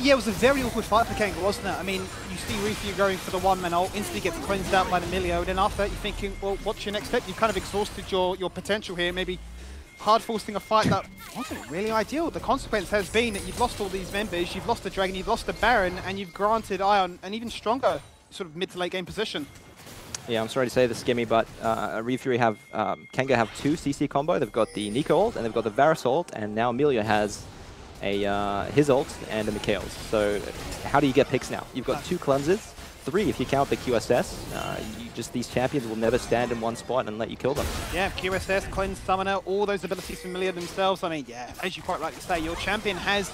Yeah, it was a very awkward fight for Kanga, wasn't it? I mean, you see Rufio going for the one-man ult, instantly gets cleansed out by the Milio, and then after that you're thinking, well, what's your next step? You've kind of exhausted your, your potential here, maybe hard forcing a fight that wasn't really ideal. The consequence has been that you've lost all these members, you've lost the Dragon, you've lost the Baron, and you've granted Ion an even stronger sort of mid to late game position. Yeah, I'm sorry to say this, Skimmy, but uh, ReFury have um, Kanga have two CC combo. They've got the Neeko ult and they've got the Varus ult, and now Amelia has a uh, his ult and a Mikael's. So how do you get picks now? You've got two cleanses, three if you count the QSS. Uh, you just these champions will never stand in one spot and let you kill them. Yeah, QSS, Cleanse, Summoner, all those abilities familiar themselves. I mean, yeah, as you quite rightly say, your champion has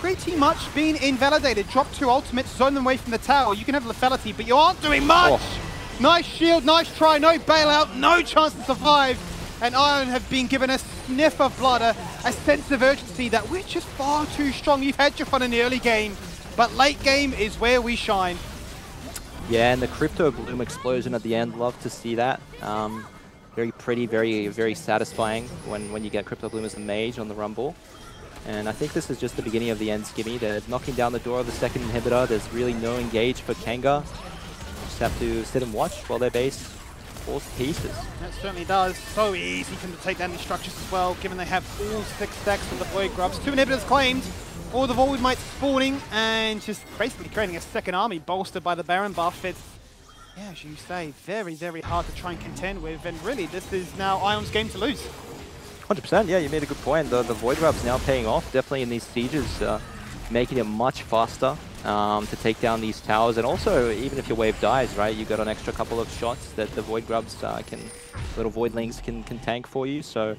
pretty much been invalidated. Drop two ultimates, zone them away from the tower. You can have lethality, but you aren't doing much. Oh. Nice shield, nice try, no bailout, no chance to survive. And Ion have been given a sniff of blood, a, a sense of urgency that we're just far too strong. You've had your fun in the early game, but late game is where we shine. Yeah, and the Cryptbloom explosion at the end, love to see that. Um, very pretty, very very satisfying when, when you get Cryptbloom as a mage on the Rumble. And I think this is just the beginning of the end, Skimmy. They're knocking down the door of the second inhibitor. There's really no engage for Kanga. Just have to sit and watch while their base falls to pieces. That certainly does. So easy for them to take down these structures as well, given they have all six stacks of the Void Grubs. Two inhibitors claimed, all the Void Mites spawning, and just basically creating a second army bolstered by the Baron buff. It's, yeah, as you say, very, very hard to try and contend with, and really, this is now Ion's game to lose. 100%, yeah, you made a good point. The, the Void Grub's now paying off, definitely in these sieges, uh, making it much faster um, to take down these towers. And also, even if your wave dies, right, you got an extra couple of shots that the Void Grubs uh, can, little Voidlings can, can tank for you. So,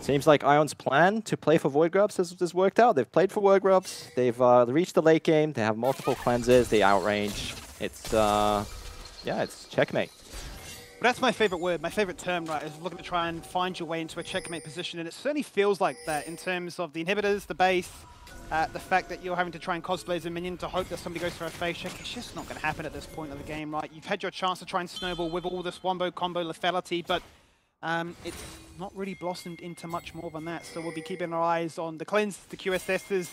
seems like Ion's plan to play for Void Grubs has, has worked out. They've played for Void Grubs, they've uh, reached the late game, they have multiple cleanses, they outrange. It's, uh, yeah, it's checkmate. But that's my favorite word, my favorite term, right, is looking to try and find your way into a checkmate position, and it certainly feels like that in terms of the inhibitors, the base, uh, the fact that you're having to try and cosplay as a minion to hope that somebody goes for a face check. It's just not going to happen at this point of the game, right? You've had your chance to try and snowball with all this wombo combo lethality, but um, it's not really blossomed into much more than that. So we'll be keeping our eyes on the cleanse, the QSSs,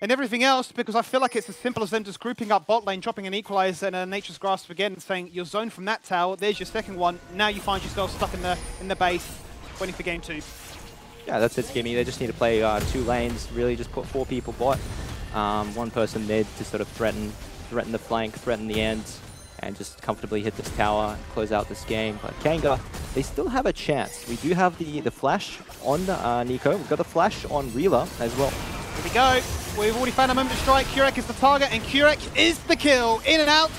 and everything else because I feel like it's as simple as them just grouping up bot lane, dropping an equalizer and a nature's grasp again and saying you're zoned from that tower, there's your second one, now you find yourself stuck in the in the base, waiting for game two. Yeah, that's it, Skimmy. They just need to play uh, two lanes, really just put four people bot, um, one person mid to sort of threaten threaten the flank, threaten the end, and just comfortably hit this tower, close out this game. But Kanga, they still have a chance. We do have the, the flash on uh, Neeko. We've got the flash on Reela as well. Here we go. We've already found a moment to strike. Kurek is the target, and Kurek is the kill. In and out.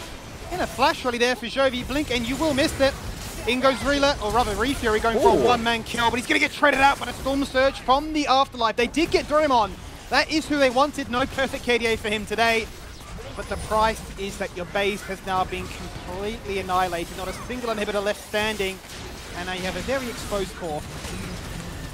In a flash really there for Jovi. Blink, and you will miss it. In goes Reela, or rather ReFury, going for a one-man kill, but he's going to get traded out by the Storm Surge from the Afterlife. They did get Doraemon. That is who they wanted. No perfect KDA for him today. But the price is that your base has now been completely annihilated. Not a single inhibitor left standing. And now you have a very exposed core.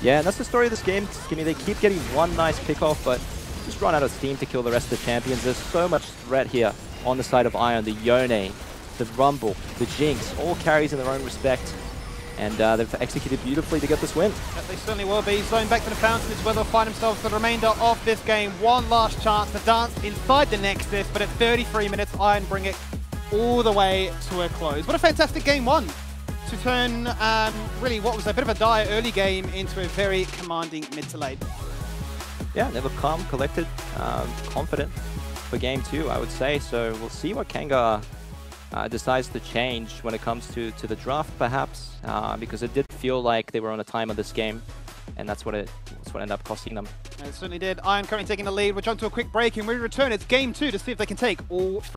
Yeah, and that's the story of this game, Skinny. They keep getting one nice pickoff, but just run out of steam to kill the rest of the champions. There's so much threat here on the side of Ion. The Yone, the Rumble, the Jinx, all carries in their own respect. And uh, they've executed beautifully to get this win. They certainly will be. Zone back to the fountain is where they'll find themselves the remainder of this game. One last chance to dance inside the Nexus, but at 33 minutes, Ion bring it all the way to a close. What a fantastic game one to turn um, really what was a bit of a dire early game into a very commanding mid to late. Yeah, they look calm, collected, um, confident for game two, I would say. So we'll see what Kanga uh, decides to change when it comes to, to the draft, perhaps, uh, because it did feel like they were on a time of this game, and that's what it that's what ended up costing them. And it certainly did. Ion currently taking the lead. We're jump to a quick break, and we return, it's game two to see if they can take all